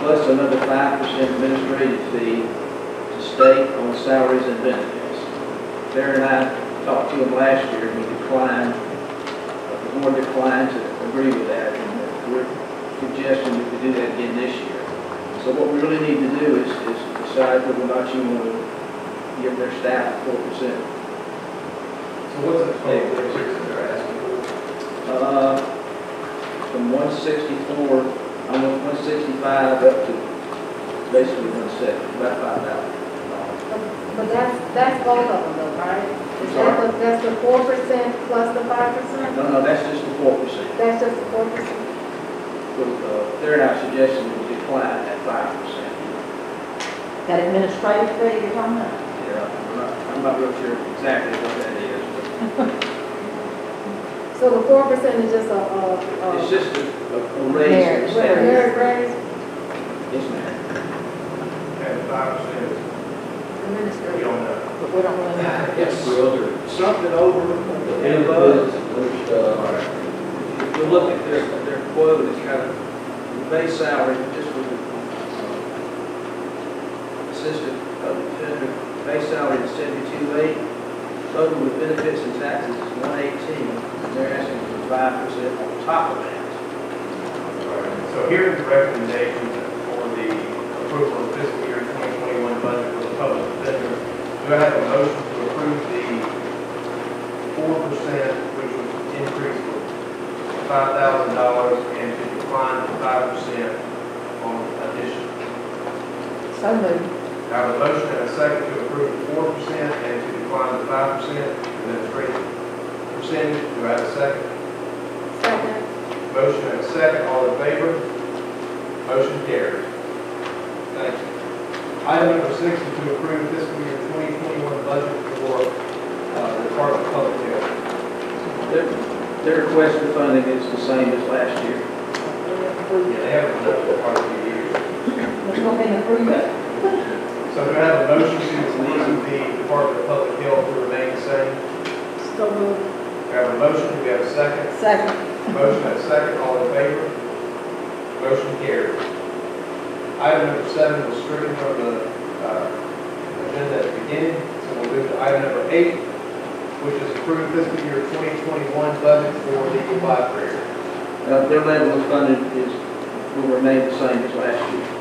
plus another five percent administrative fee to state on salaries and benefits. Darren and I talked to him last year, and he declined, the board declined to agree with that, and we're suggesting that we do that again this year. So what we really need to do is, is decide whether or not you want to give their staff four percent. So what's the total increase that they're asking for? Uh, from one sixty-four, I went one sixty-five up to basically one seventy, about five thousand. But that's, that's both of them though, right? Is that the, that's the four percent plus the five percent? No, no, that's just the four percent. That's just the four percent? With, uh, they're not suggesting we decline at five percent. That administrative fee you're talking about? Yeah, I'm not, I'm not real sure exactly what that is, but [LAUGHS] So the four percent is just a, a, a. it's just a, a raise. in Merit merit raise, Yes, ma'am. And five percent, we administrative. don't know. But we don't really know. Yes. Something over and above. If you look at their, their quote, it's kind of, the base salary, just for the uh, assistant public defender, base salary is seventy-two eight, total with benefits and taxes is one eighteen, and they're asking for five percent on top of that. So here's the recommendation for the approval of fiscal year 2021 budget for the public defender. Do I have a motion to approve the 4%, which was increased to $5,000, and to decline to 5% on addition? So moved. I have a motion and a second to approve the 4% and to decline to 5% administrative percentage. Do I have a second? Second. Motion and a second, all in favor? Motion carries. Thank you. Item number six is to approve fiscal year 2021 budget for uh, the Department of Public Health. Their, their request for funding is the same as last year. Yeah, they haven't done it for quite a few years. Let's go ahead and approve it. So do I have a motion to approve the Department of Public Health to remain the same? So moved. We have a motion, do we have a second? Second. Motion and a second, all in favor? Motion carried. Item number seven was stricken from the uh, agenda at the beginning, so we'll move to item number eight, which is approved fiscal year 2021 budget for the library. Uh, their level of funding is, will remain the same as last year.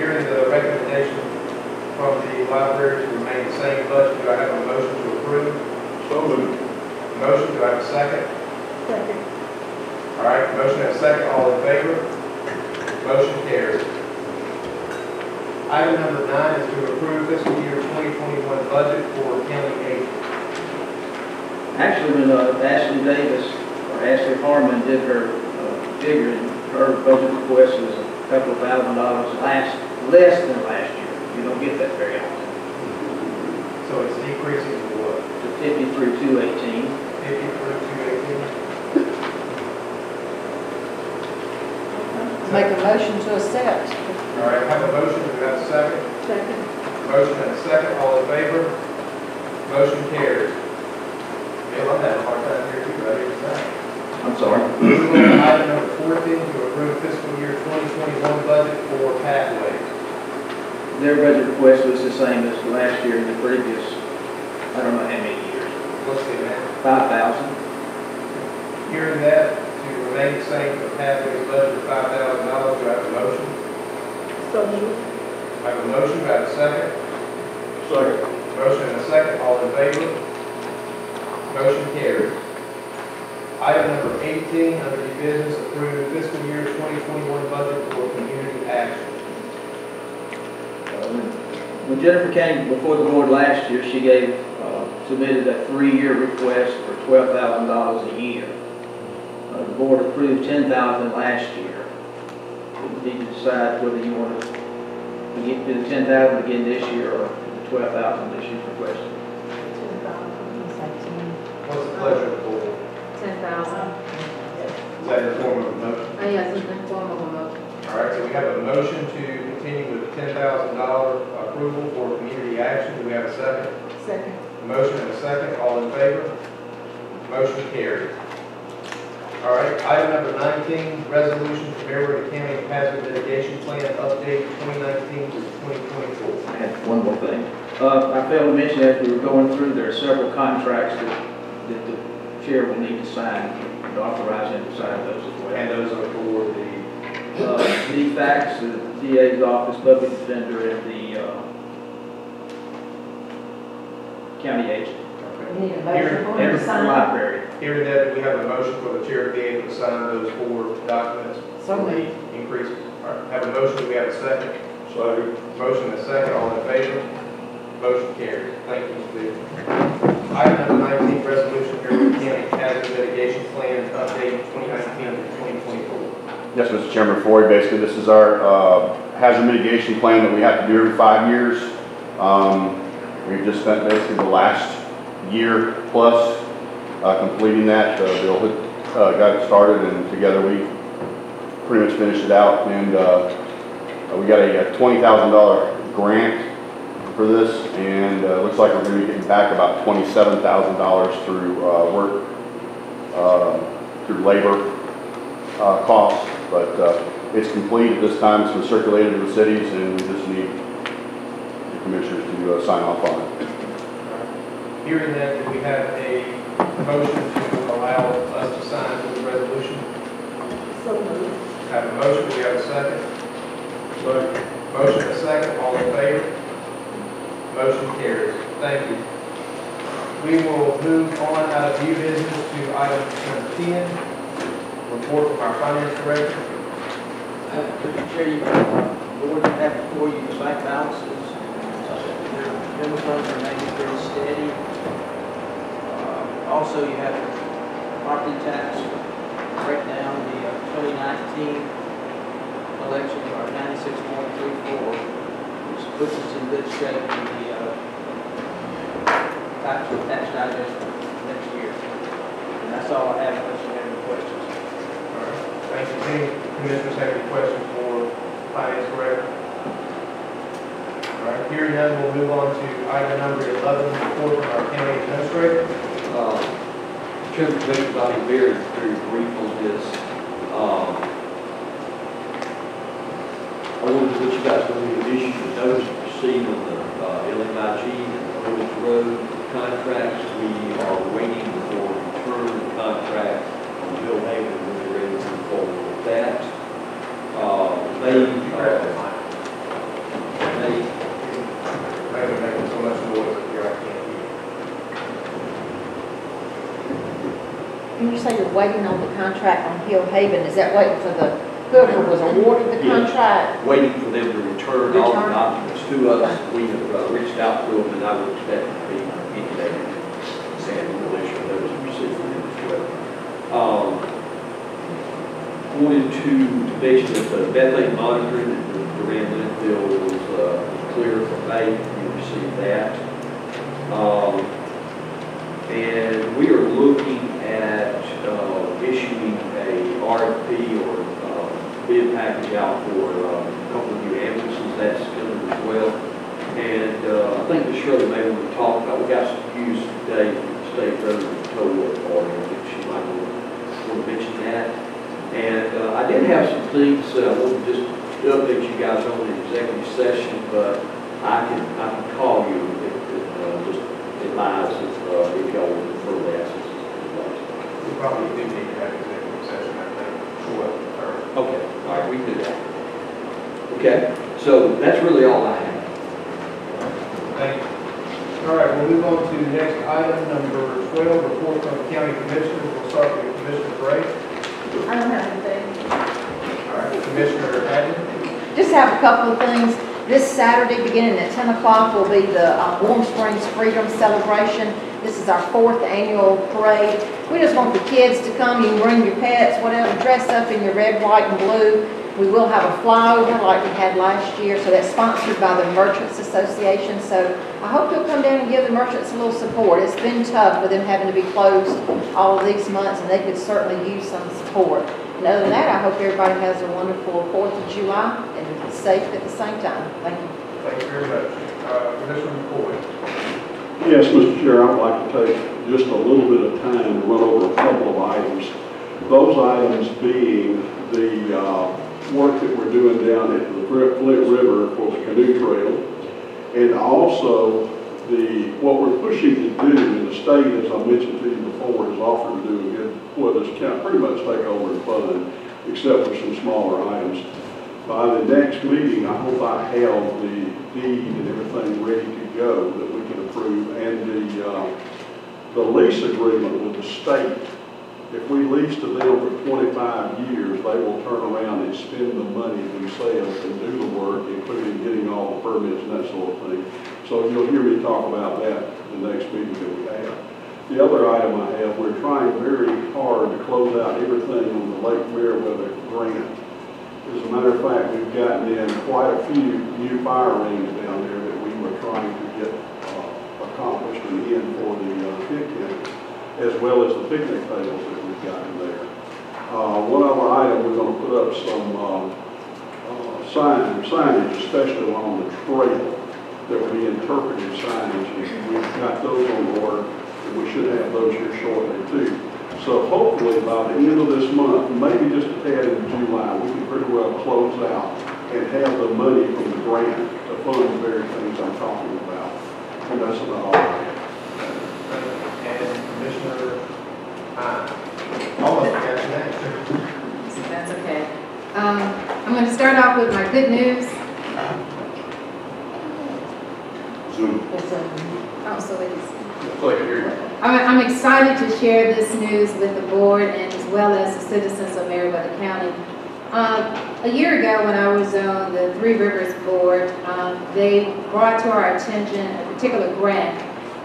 Hearing the recommendation from the library to remain the same budget, do I have a motion to approve? So moved. Motion, do I have a second? Second. All right, motion and a second, all in favor? Motion carries. Item number nine is to approve fiscal year 2021 budget for county agent. Actually, when uh, Ashley Davis, or Ashley Harmon did her uh, figuring, her budget request was a couple of thousand dollars last, less than last year. You don't get that very often. So it's decreasing to what? To fifty-three, two eighteen. 53, 218? Make a motion to accept. All right, have a motion, do we have a second? Second. Motion and a second, all in favor? Motion carries. Bill, I'm having a hard time here too, right here I'm sorry. tonight. Item number 14, to approve fiscal year 2021 budget for pathways. Their budget request was the same as last year and the previous, I don't know how many years, What's the amount? five thousand. Hearing that, to remain the same for pathways budget of five thousand dollars, do I have a motion? So moved. I have a motion, do I have a second? Second. Motion and a second, all in favor? Motion carries. Item number 18, under the business, approve fiscal year 2021 budget for community action. When Jennifer came before the board last year, she gave, uh, submitted a three-year request for twelve thousand dollars a year. Uh, The board approved ten thousand last year. You need to decide whether you want to get to the ten thousand again this year or the twelve thousand that she's requesting. What's the pleasure of the board? Ten thousand. Is that in the form of a motion? Oh, yes, it's in form of a motion. All right, so we have a motion to continue with $10,000 approval for community action. Do we have a second? Second. A Motion and a second, all in favor? Motion carried. All right, item number 19, resolution for Meriwether County Hazard Mitigation Plan update 2019 to 2024. I have one more thing. Uh, I failed to mention as we were going through, there are several contracts that, that the chair will need to sign, and authorize him to sign those as well. And those are for the, Uh, DFCS, the DA's office, public defender, and the, uh, county agent, You need a Here, motion for him and to the sign? library. hearing that, we have a motion for the chair to be able to sign those four documents. So for moved. the Increases. All right, have a motion, we have a second. So, Motion and a second, all in favor? Motion carries. Thank you, Mr. Bishop. Item number 19, resolution, Meriwether County Hazard Mitigation Plan update 2019 to 2024. Yes, Mr. Chairman, for basically, this is our uh, hazard mitigation plan that we have to do every five years. Um, We've just spent basically the last year plus uh, completing that. Uh, Bill had uh, got it started, and together we pretty much finished it out. And uh, we got a $20,000 grant for this, and uh, looks like we're going to be getting back about $27,000 through uh, work, uh, through labor uh, costs, but uh, it's complete at this time, it's been circulated to the cities, and we just need the commissioners to uh, sign off on it. Hearing that, do we have a motion to allow us to sign the resolution? So moved. Have a motion, do we have a second? Motion and a second, all in favor? Motion carries. Thank you. We will move on out of new business to item number 10, report from our finance director. Mr. Chair, you, uh, board you have before you the bank balances. Uh, general funds are remaining pretty steady. Uh, Also, you have property tax breakdown, the uh, 2019 collection are 96.34, which puts us in good shape for the uh, tax tax digest next year. And that's all I have unless you have any questions. All right, thank you. Any commissioners have any questions for finance director? All right, hearing none, we'll move on to item number 11, report from our county administrator. Uh, Chairman Commissioner, I'll very, brief on this. Um, I wanted to let you guys know we issued a notice to proceed on the uh, LMIG and Owens Road contracts. We are waiting for return of the contract on Bill Haven when we're ready to move forward with that. Uh, They, uh, they Maybe making so much noise up here, I can't hear. When you say you're waiting on the contract on Hill Haven, is that waiting for the, whoever was awarded the Yes. contract? waiting for them to return all the Return? documents to us. We have uh, reached out to them, and I would expect to be any day. Saying we'll issue those them as well. Um, Wanted to mention that the methane monitoring at the Durand landfill was uh, clear for May. We received that. Um, And we are looking at uh, issuing a RFP or uh, bid package out for uh, a couple of new ambulances, that's coming as well. And uh, I think Ms. Shirley may want to talk about, we got some news today from the state road total authority, I think she might want to- mention that. And uh, I did have some things that I wanted to just update you guys on in executive session, but I can, I can call you if, if, uh, just advise if, uh, if y'all want to that. since it's- We probably do need to have executive session, I think, short term. Okay, all right, we can do that. Okay, so that's really all I have. Thank you. All right, we'll move on to the next item, number 12, report from the county commissioners. We'll start with Commissioner Gray. I don't have anything. All right, Commissioner Hadden. Just have a couple of things. This Saturday, beginning at 10 o'clock, will be the uh, Warm Springs Freedom Celebration. This is our fourth annual parade. We just want the kids to come, you can bring your pets, whatever, dress up in your red, white, and blue. We will have a flyover like we had last year, so that's sponsored by the Merchants Association. So I hope you'll come down and give the merchants a little support. It's been tough with them having to be closed all these months, and they could certainly use some support. And other than that, I hope everybody has a wonderful Fourth of July and safe at the same time. Thank you. Thank you very much. Uh. Yes, Mr. Chair, I'd like to take just a little bit of time to run over a couple of items. Those items being the uh, work that we're doing down at the Flint River for the canoe trail, and also the, what we're pushing to do in the state, as I mentioned to you before, is offered to do a good, this kind pretty much take over and fund, except for some smaller items. By the next meeting, I hope I have the deed and everything ready to go that we approve, and the, uh, the lease agreement with the state. If we lease to them for twenty-five years, they will turn around and spend the money themselves and do the work, including getting all the permits and that sort of thing. So you'll hear me talk about that the next meeting that we have. The other item I have, we're trying very hard to close out everything on the Lake Meriwether grant. As a matter of fact, we've gotten in quite a few new fire rings down there that we were trying to uh, and in for the uh, picnic, as well as the picnic tables that we've gotten there. Uh, One other item, we're going to put up some um, uh, sign, signage, especially along the trail, that will be interpretive signage. We've got those on order, and we should have those here shortly too. So hopefully by the end of this month, maybe just a tad in July, we can pretty well close out and have the money from the grant to fund the very things I'm talking about. And that's about all And Commissioner, uh, almost got your that's okay. Um, I'm going to start off with my good news. Zoom. Oh, so it is. I can hear you. I'm, I'm excited to share this news with the board and as well as the citizens of Meriwether County. Um, a year ago, when I was on the Three Rivers Board, um, they brought to our attention a particular grant.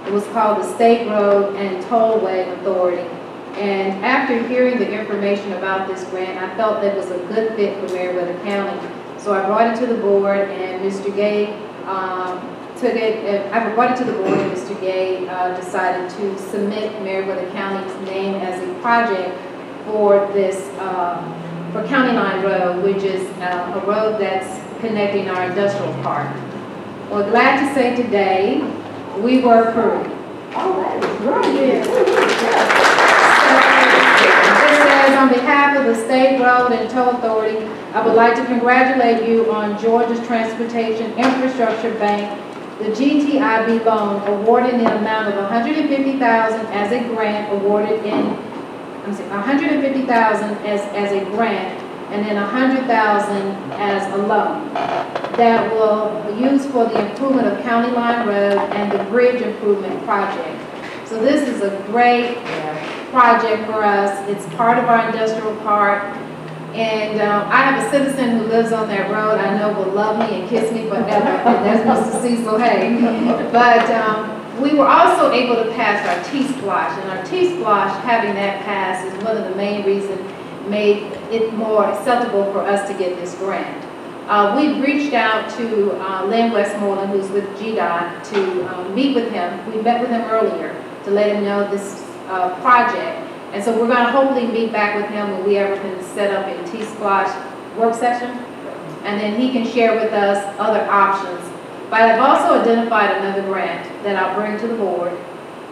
It was called the State Road and Tollway Authority. And after hearing the information about this grant, I felt that it was a good fit for Meriwether County. So I brought it to the board and Mr. Gay, um, took it, I brought it to the board and Mr. Gay, uh, decided to submit Meriwether County's name as a project for this, um, for County Line Road, which is uh, a road that's connecting our industrial park. Well, glad to say today, we were approved. Oh, that is great. It says, on behalf of the State Road and Toll Authority, I would like to congratulate you on Georgia's Transportation Infrastructure Bank, the GTIB loan awarded in the amount of 150,000 as a grant awarded in, I'm sorry, 150,000 as, as a grant, and then 100,000 as a loan that will be used for the improvement of County Line Road and the bridge improvement project. So this is a great project for us. It's part of our industrial park. And um, I have a citizen who lives on that road I know will love me and kiss me forever, and that's Mr. Cecil Hay. But um, we were also able to pass our T-SPLOST, and our T-SPLOST, having that pass is one of the main reasons made it more acceptable for us to get this grant. Uh, we reached out to uh, Lynn Westmoreland, who's with GDOT, to um, meet with him. We met with him earlier to let him know this uh, project. And so we're going to hopefully meet back with him when we ever can set up in a T-SPLOST work session. And then he can share with us other options. But I've also identified another grant that I'll bring to the board.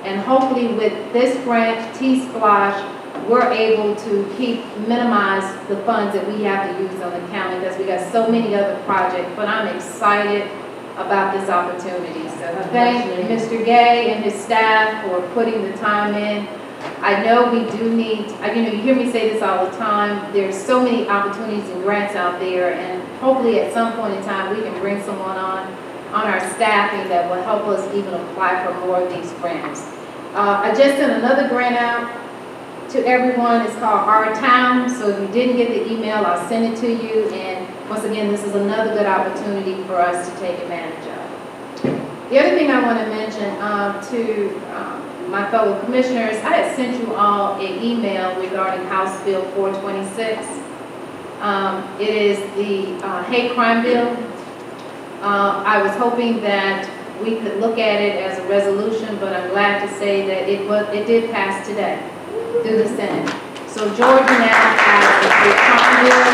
And hopefully with this grant, T-SPLOST, we're able to keep, minimize the funds that we have to use on the county because we got so many other projects. But I'm excited about this opportunity. So thank Mr. Gay and his staff for putting the time in. I know we do need, you know, you hear me say this all the time, there's so many opportunities and grants out there, and hopefully at some point in time, we can bring someone on, on our staffing that will help us even apply for more of these grants. Uh, I just sent another grant out to everyone, it's called Our Town, so if you didn't get the email, I'll send it to you, and once again, this is another good opportunity for us to take advantage of. The other thing I want to mention um, to um, my fellow commissioners, I had sent you all an email regarding House Bill 426. Um, It is the uh, hate crime bill. Uh, I was hoping that we could look at it as a resolution, but I'm glad to say that it was it did pass today through the Senate. So Georgia now has a big Congress,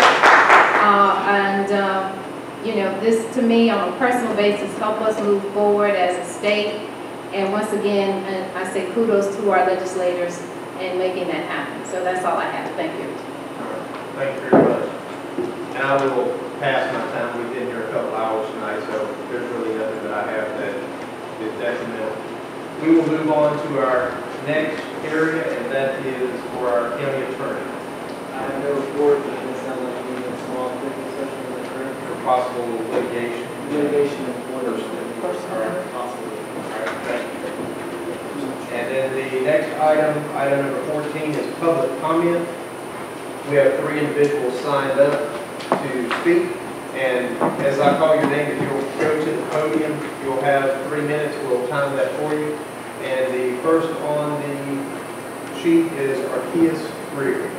uh, and um, you know, this to me on a personal basis help us move forward as a state. And once again, I say kudos to our legislators in making that happen. So that's all I have. Thank you. Thank you very much. And I will pass my time. We've been here a couple hours tonight, so there's really nothing that I have that is detrimental. We will move on to our next area, and that is for our county attorney. I have no report, but it sounds like we need a small executive especially with the current. For possible litigation. Litigation of orders. And then the next item, item number 14, is public comment. We have three individuals signed up to speak. And as I call your name, if you'll go to the podium, you'll have three minutes. We'll time that for you. And the first on the sheet is Arceus Greer.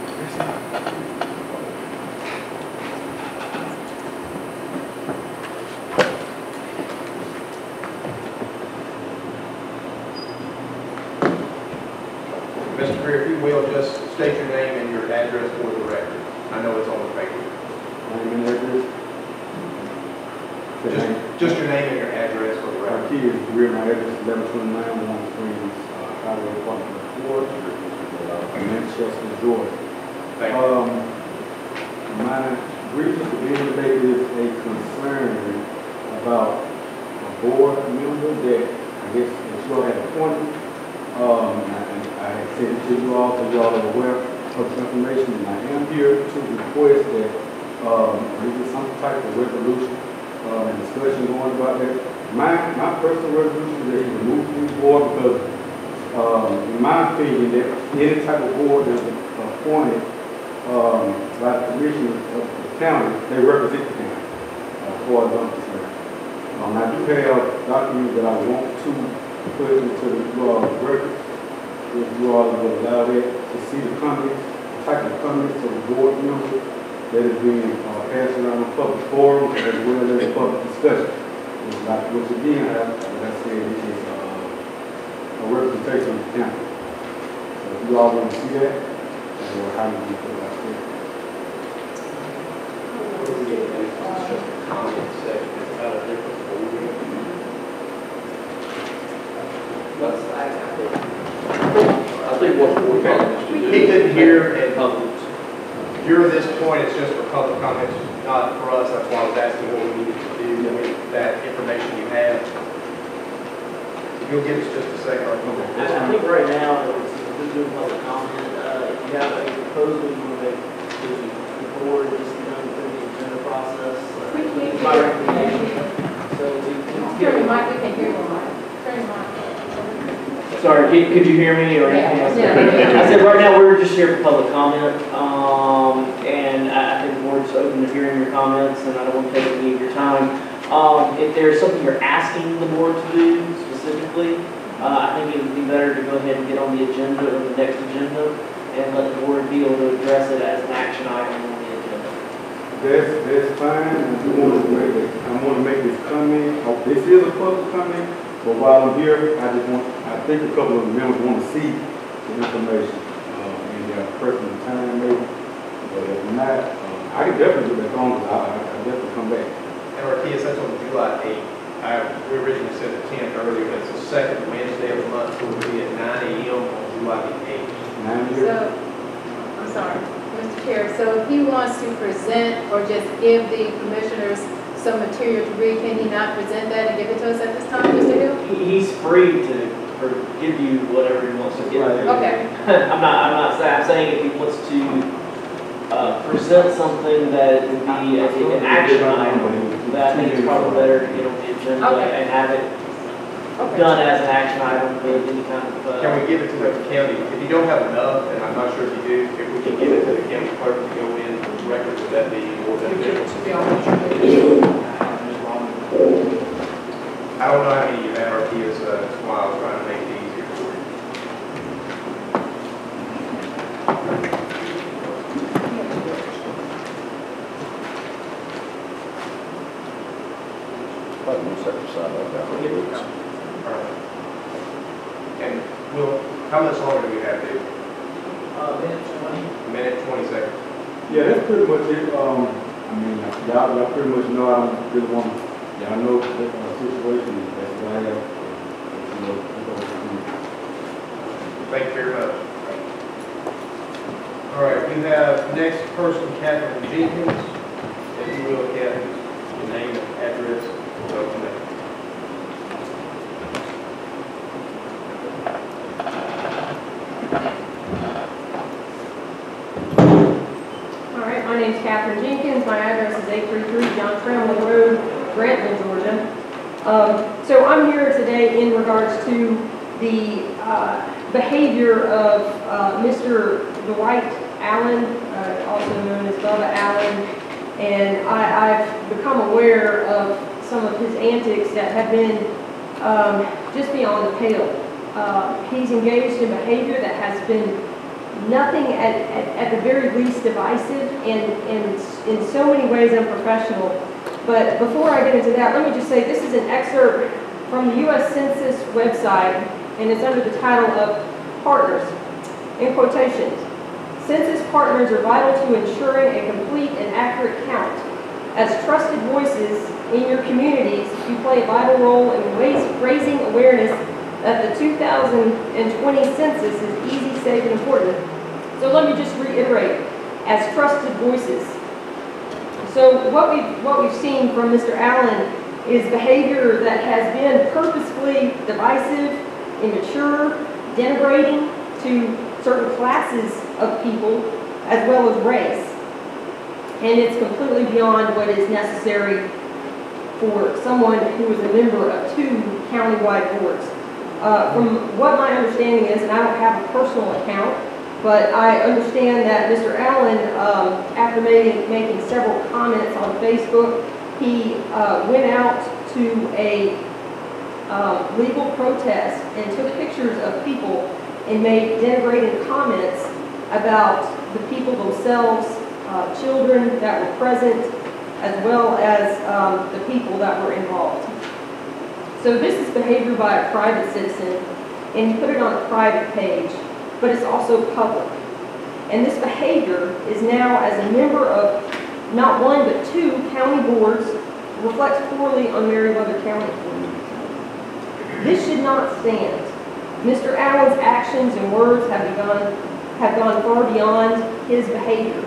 I'm here today in regards to the uh, behavior of uh, Mr. Dwight Allen, uh, also known as Bubba Allen. And I- I've become aware of some of his antics that have been um, just beyond the pale. Uh, He's engaged in behavior that has been nothing at, at, at the very least divisive and, and in so many ways unprofessional. But before I get into that, let me just say this is an excerpt from the U.S. Census website, and it's under the title of Partners, in quotations. Census partners are vital to ensuring a complete and accurate count. As trusted voices in your communities, you play a vital role in raising awareness that the 2020 census is easy, safe, and important. So let me just reiterate, as trusted voices. So what we've, what we've seen from Mr. Allen is behavior that has been purposefully divisive, immature, denigrating to certain classes of people as well as race. And it's completely beyond what is necessary for someone who is a member of two countywide boards. Uh, From what my understanding is, and I don't have a personal account, but I understand that Mr. Allen, um, after making, making several comments on Facebook, he uh, went out to a um, legal protest and took pictures of people and made denigrating comments about the people themselves, uh, children that were present, as well as um, the people that were involved. So this is behavior by a private citizen, and you put it on a private page, but it's also public. And this behavior is now, as a member of not one but two county boards, reflects poorly on Meriwether County. This should not stand. Mr. Allen's actions and words have begun, have gone far beyond his behavior.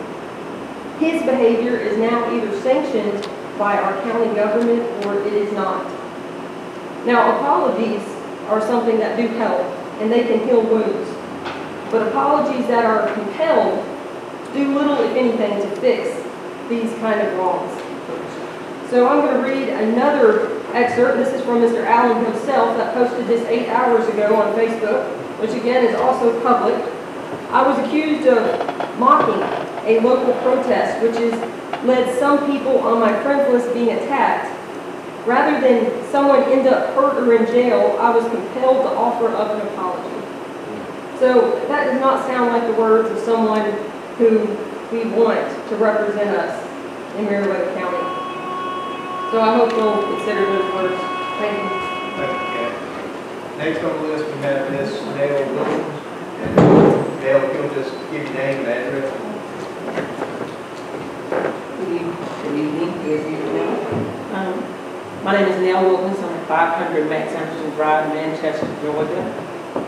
His behavior is now either sanctioned by our county government or it is not. Now, apologies are something that do help, and they can heal wounds. But apologies that are compelled do little, if anything, to fix these kind of wrongs. So I'm going to read another excerpt. This is from Mr. Allen himself that posted this eight hours ago on Facebook, which again is also public. I was accused of mocking a local protest, which has led some people on my friends list being attacked. Rather than someone end up hurt or in jail, I was compelled to offer up an apology. So that does not sound like the words of someone who we want to represent us in Meriwether County. So I hope you'll consider those words. Thank you. Thank you, Kathy. Next on the list, we have Ms. Dale Williams. And Dale, if you'll just give your name and address. Good evening, good evening, as usual. Um, My name is Nell Wilkins, I'm at 500 Max Anderson Drive, Manchester, Georgia.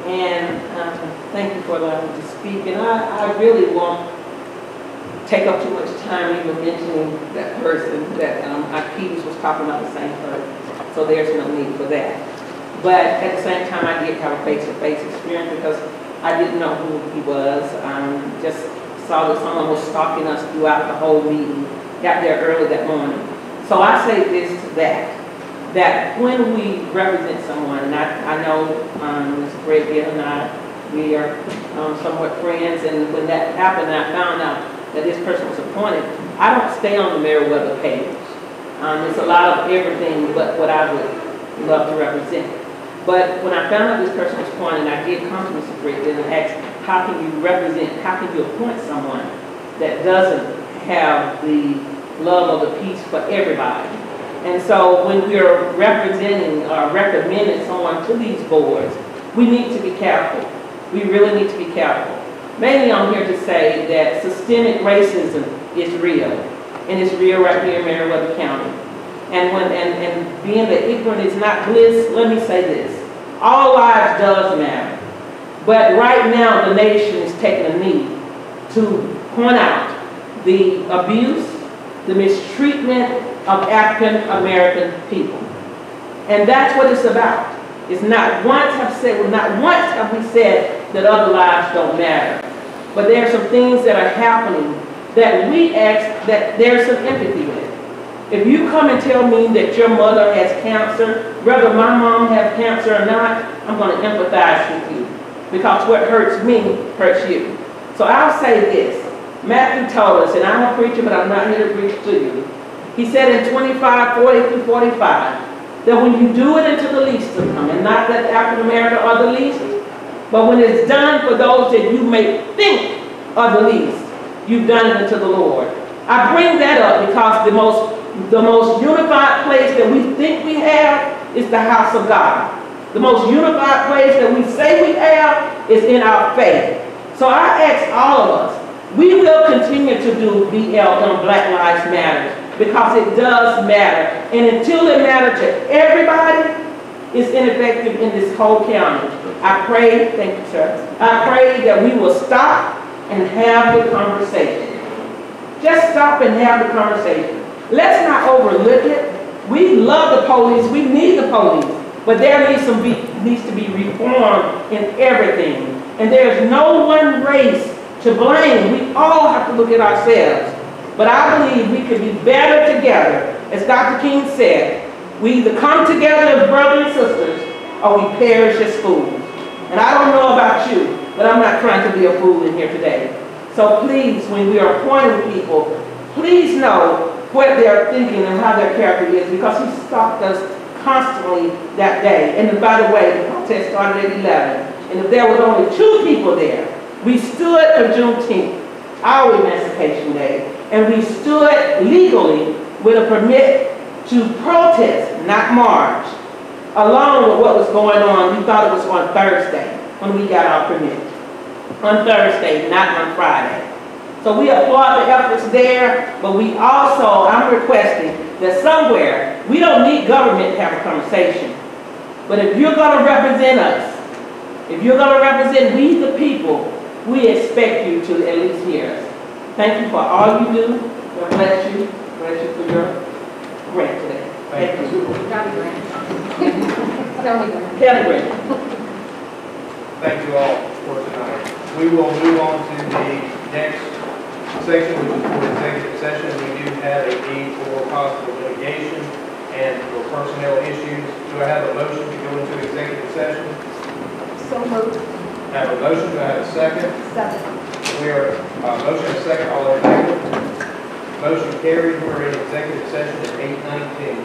And um, thank you for allowing me to speak, and I, I really won't take up too much time even mentioning that person that um, Akitas was talking about the same person, so there's no need for that. But at the same time, I did have a face-to-face experience because I didn't know who he was. Um, just saw that someone was stalking us throughout the whole meeting. Got there early that morning. So I say this to that, that when we represent someone, and I, I know um, Ms. Greg and I, we are um, somewhat friends, and when that happened, I found out that this person was appointed, I don't stay on the Meriwether page. Um, it's a lot of everything but what I would love to represent. But when I found out this person was appointed, I did come to Mr. Britt and ask, how can you represent, how can you appoint someone that doesn't have the love of the peace for everybody? And so when we're representing or recommending someone to these boards, we need to be careful. We really need to be careful. Mainly I'm here to say that systemic racism is real, and it's real right here in Meriwether County. And when and, and being that ignorant is not bliss, let me say this. All lives does matter. But right now the nation is taking a knee to point out the abuse, the mistreatment of African American people. And that's what it's about. It's not once have said, well, not once have we said that other lives don't matter. But there are some things that are happening that we ask that there's some empathy with. If you come and tell me that your mother has cancer, whether my mom has cancer or not, I'm going to empathize with you. Because what hurts me hurts you. So I'll say this. Matthew told us, and I'm a preacher, but I'm not here to preach to you. He said in 25, 40 through 45, that when you do it unto the least of them, and not that African American are the least, but when it's done for those that you may think are the least, you've done it unto the Lord. I bring that up because the most, the most unified place that we think we have is the house of God. The most unified place that we say we have is in our faith. So I ask all of us, we will continue to do BLM Black Lives Matter because it does matter. And until it matters to everybody, it's ineffective in this whole county. I pray, thank you, sir. I pray that we will stop and have the conversation. Just stop and have the conversation. Let's not overlook it. We love the police, we need the police, but there needs some be, needs to be reform in everything. And there's no one race to blame. We all have to look at ourselves. But I believe we can be better together. As Dr. King said, we either come together as brothers and sisters or we perish as fools. And I don't know about you, but I'm not trying to be a fool in here today. So please, when we are appointing people, please know what they're thinking and how their character is because he stopped us constantly that day. And by the way, the protest started at 11. And if there was only two people there, we stood for Juneteenth, our Emancipation Day, and we stood legally with a permit to protest, not march, along with what was going on. We thought it was on Thursday when we got our permit. On Thursday, not on Friday. So we applaud the efforts there, but we also, I'm requesting that somewhere, we don't need government to have a conversation. But if you're gonna represent us, if you're gonna represent we the people, we expect you to at least hear us. Thank you for all you do. God bless you. Bless you for your grant today. Thank you. County grant. County grant. Kelly grant. Thank you all for tonight. We will move on to the next section, which is for executive session. We do have a need for possible litigation and for personnel issues. Do I have a motion to go into executive session? So moved. Have a motion, do I have a second? Second. We are, uh, motion and second, all in favor? Motion carried, we're in executive session at eight nineteen.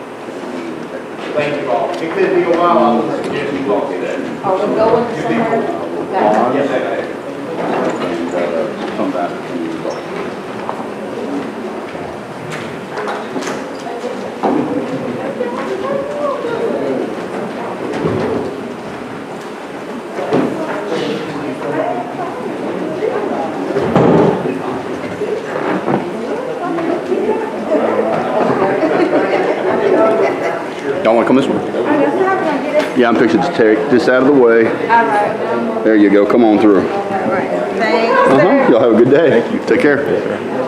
Thank you all. It could be a while, I would suggest you all do that. Are we going somewhere? Got it. Yes, And, uh, Come back. Y'all wanna come this way? Yeah, I'm fixing to take this out of the way. All right. There you go, come on through. All right. Thanks. Uh-huh, y'all have a good day. Thank you. Take care.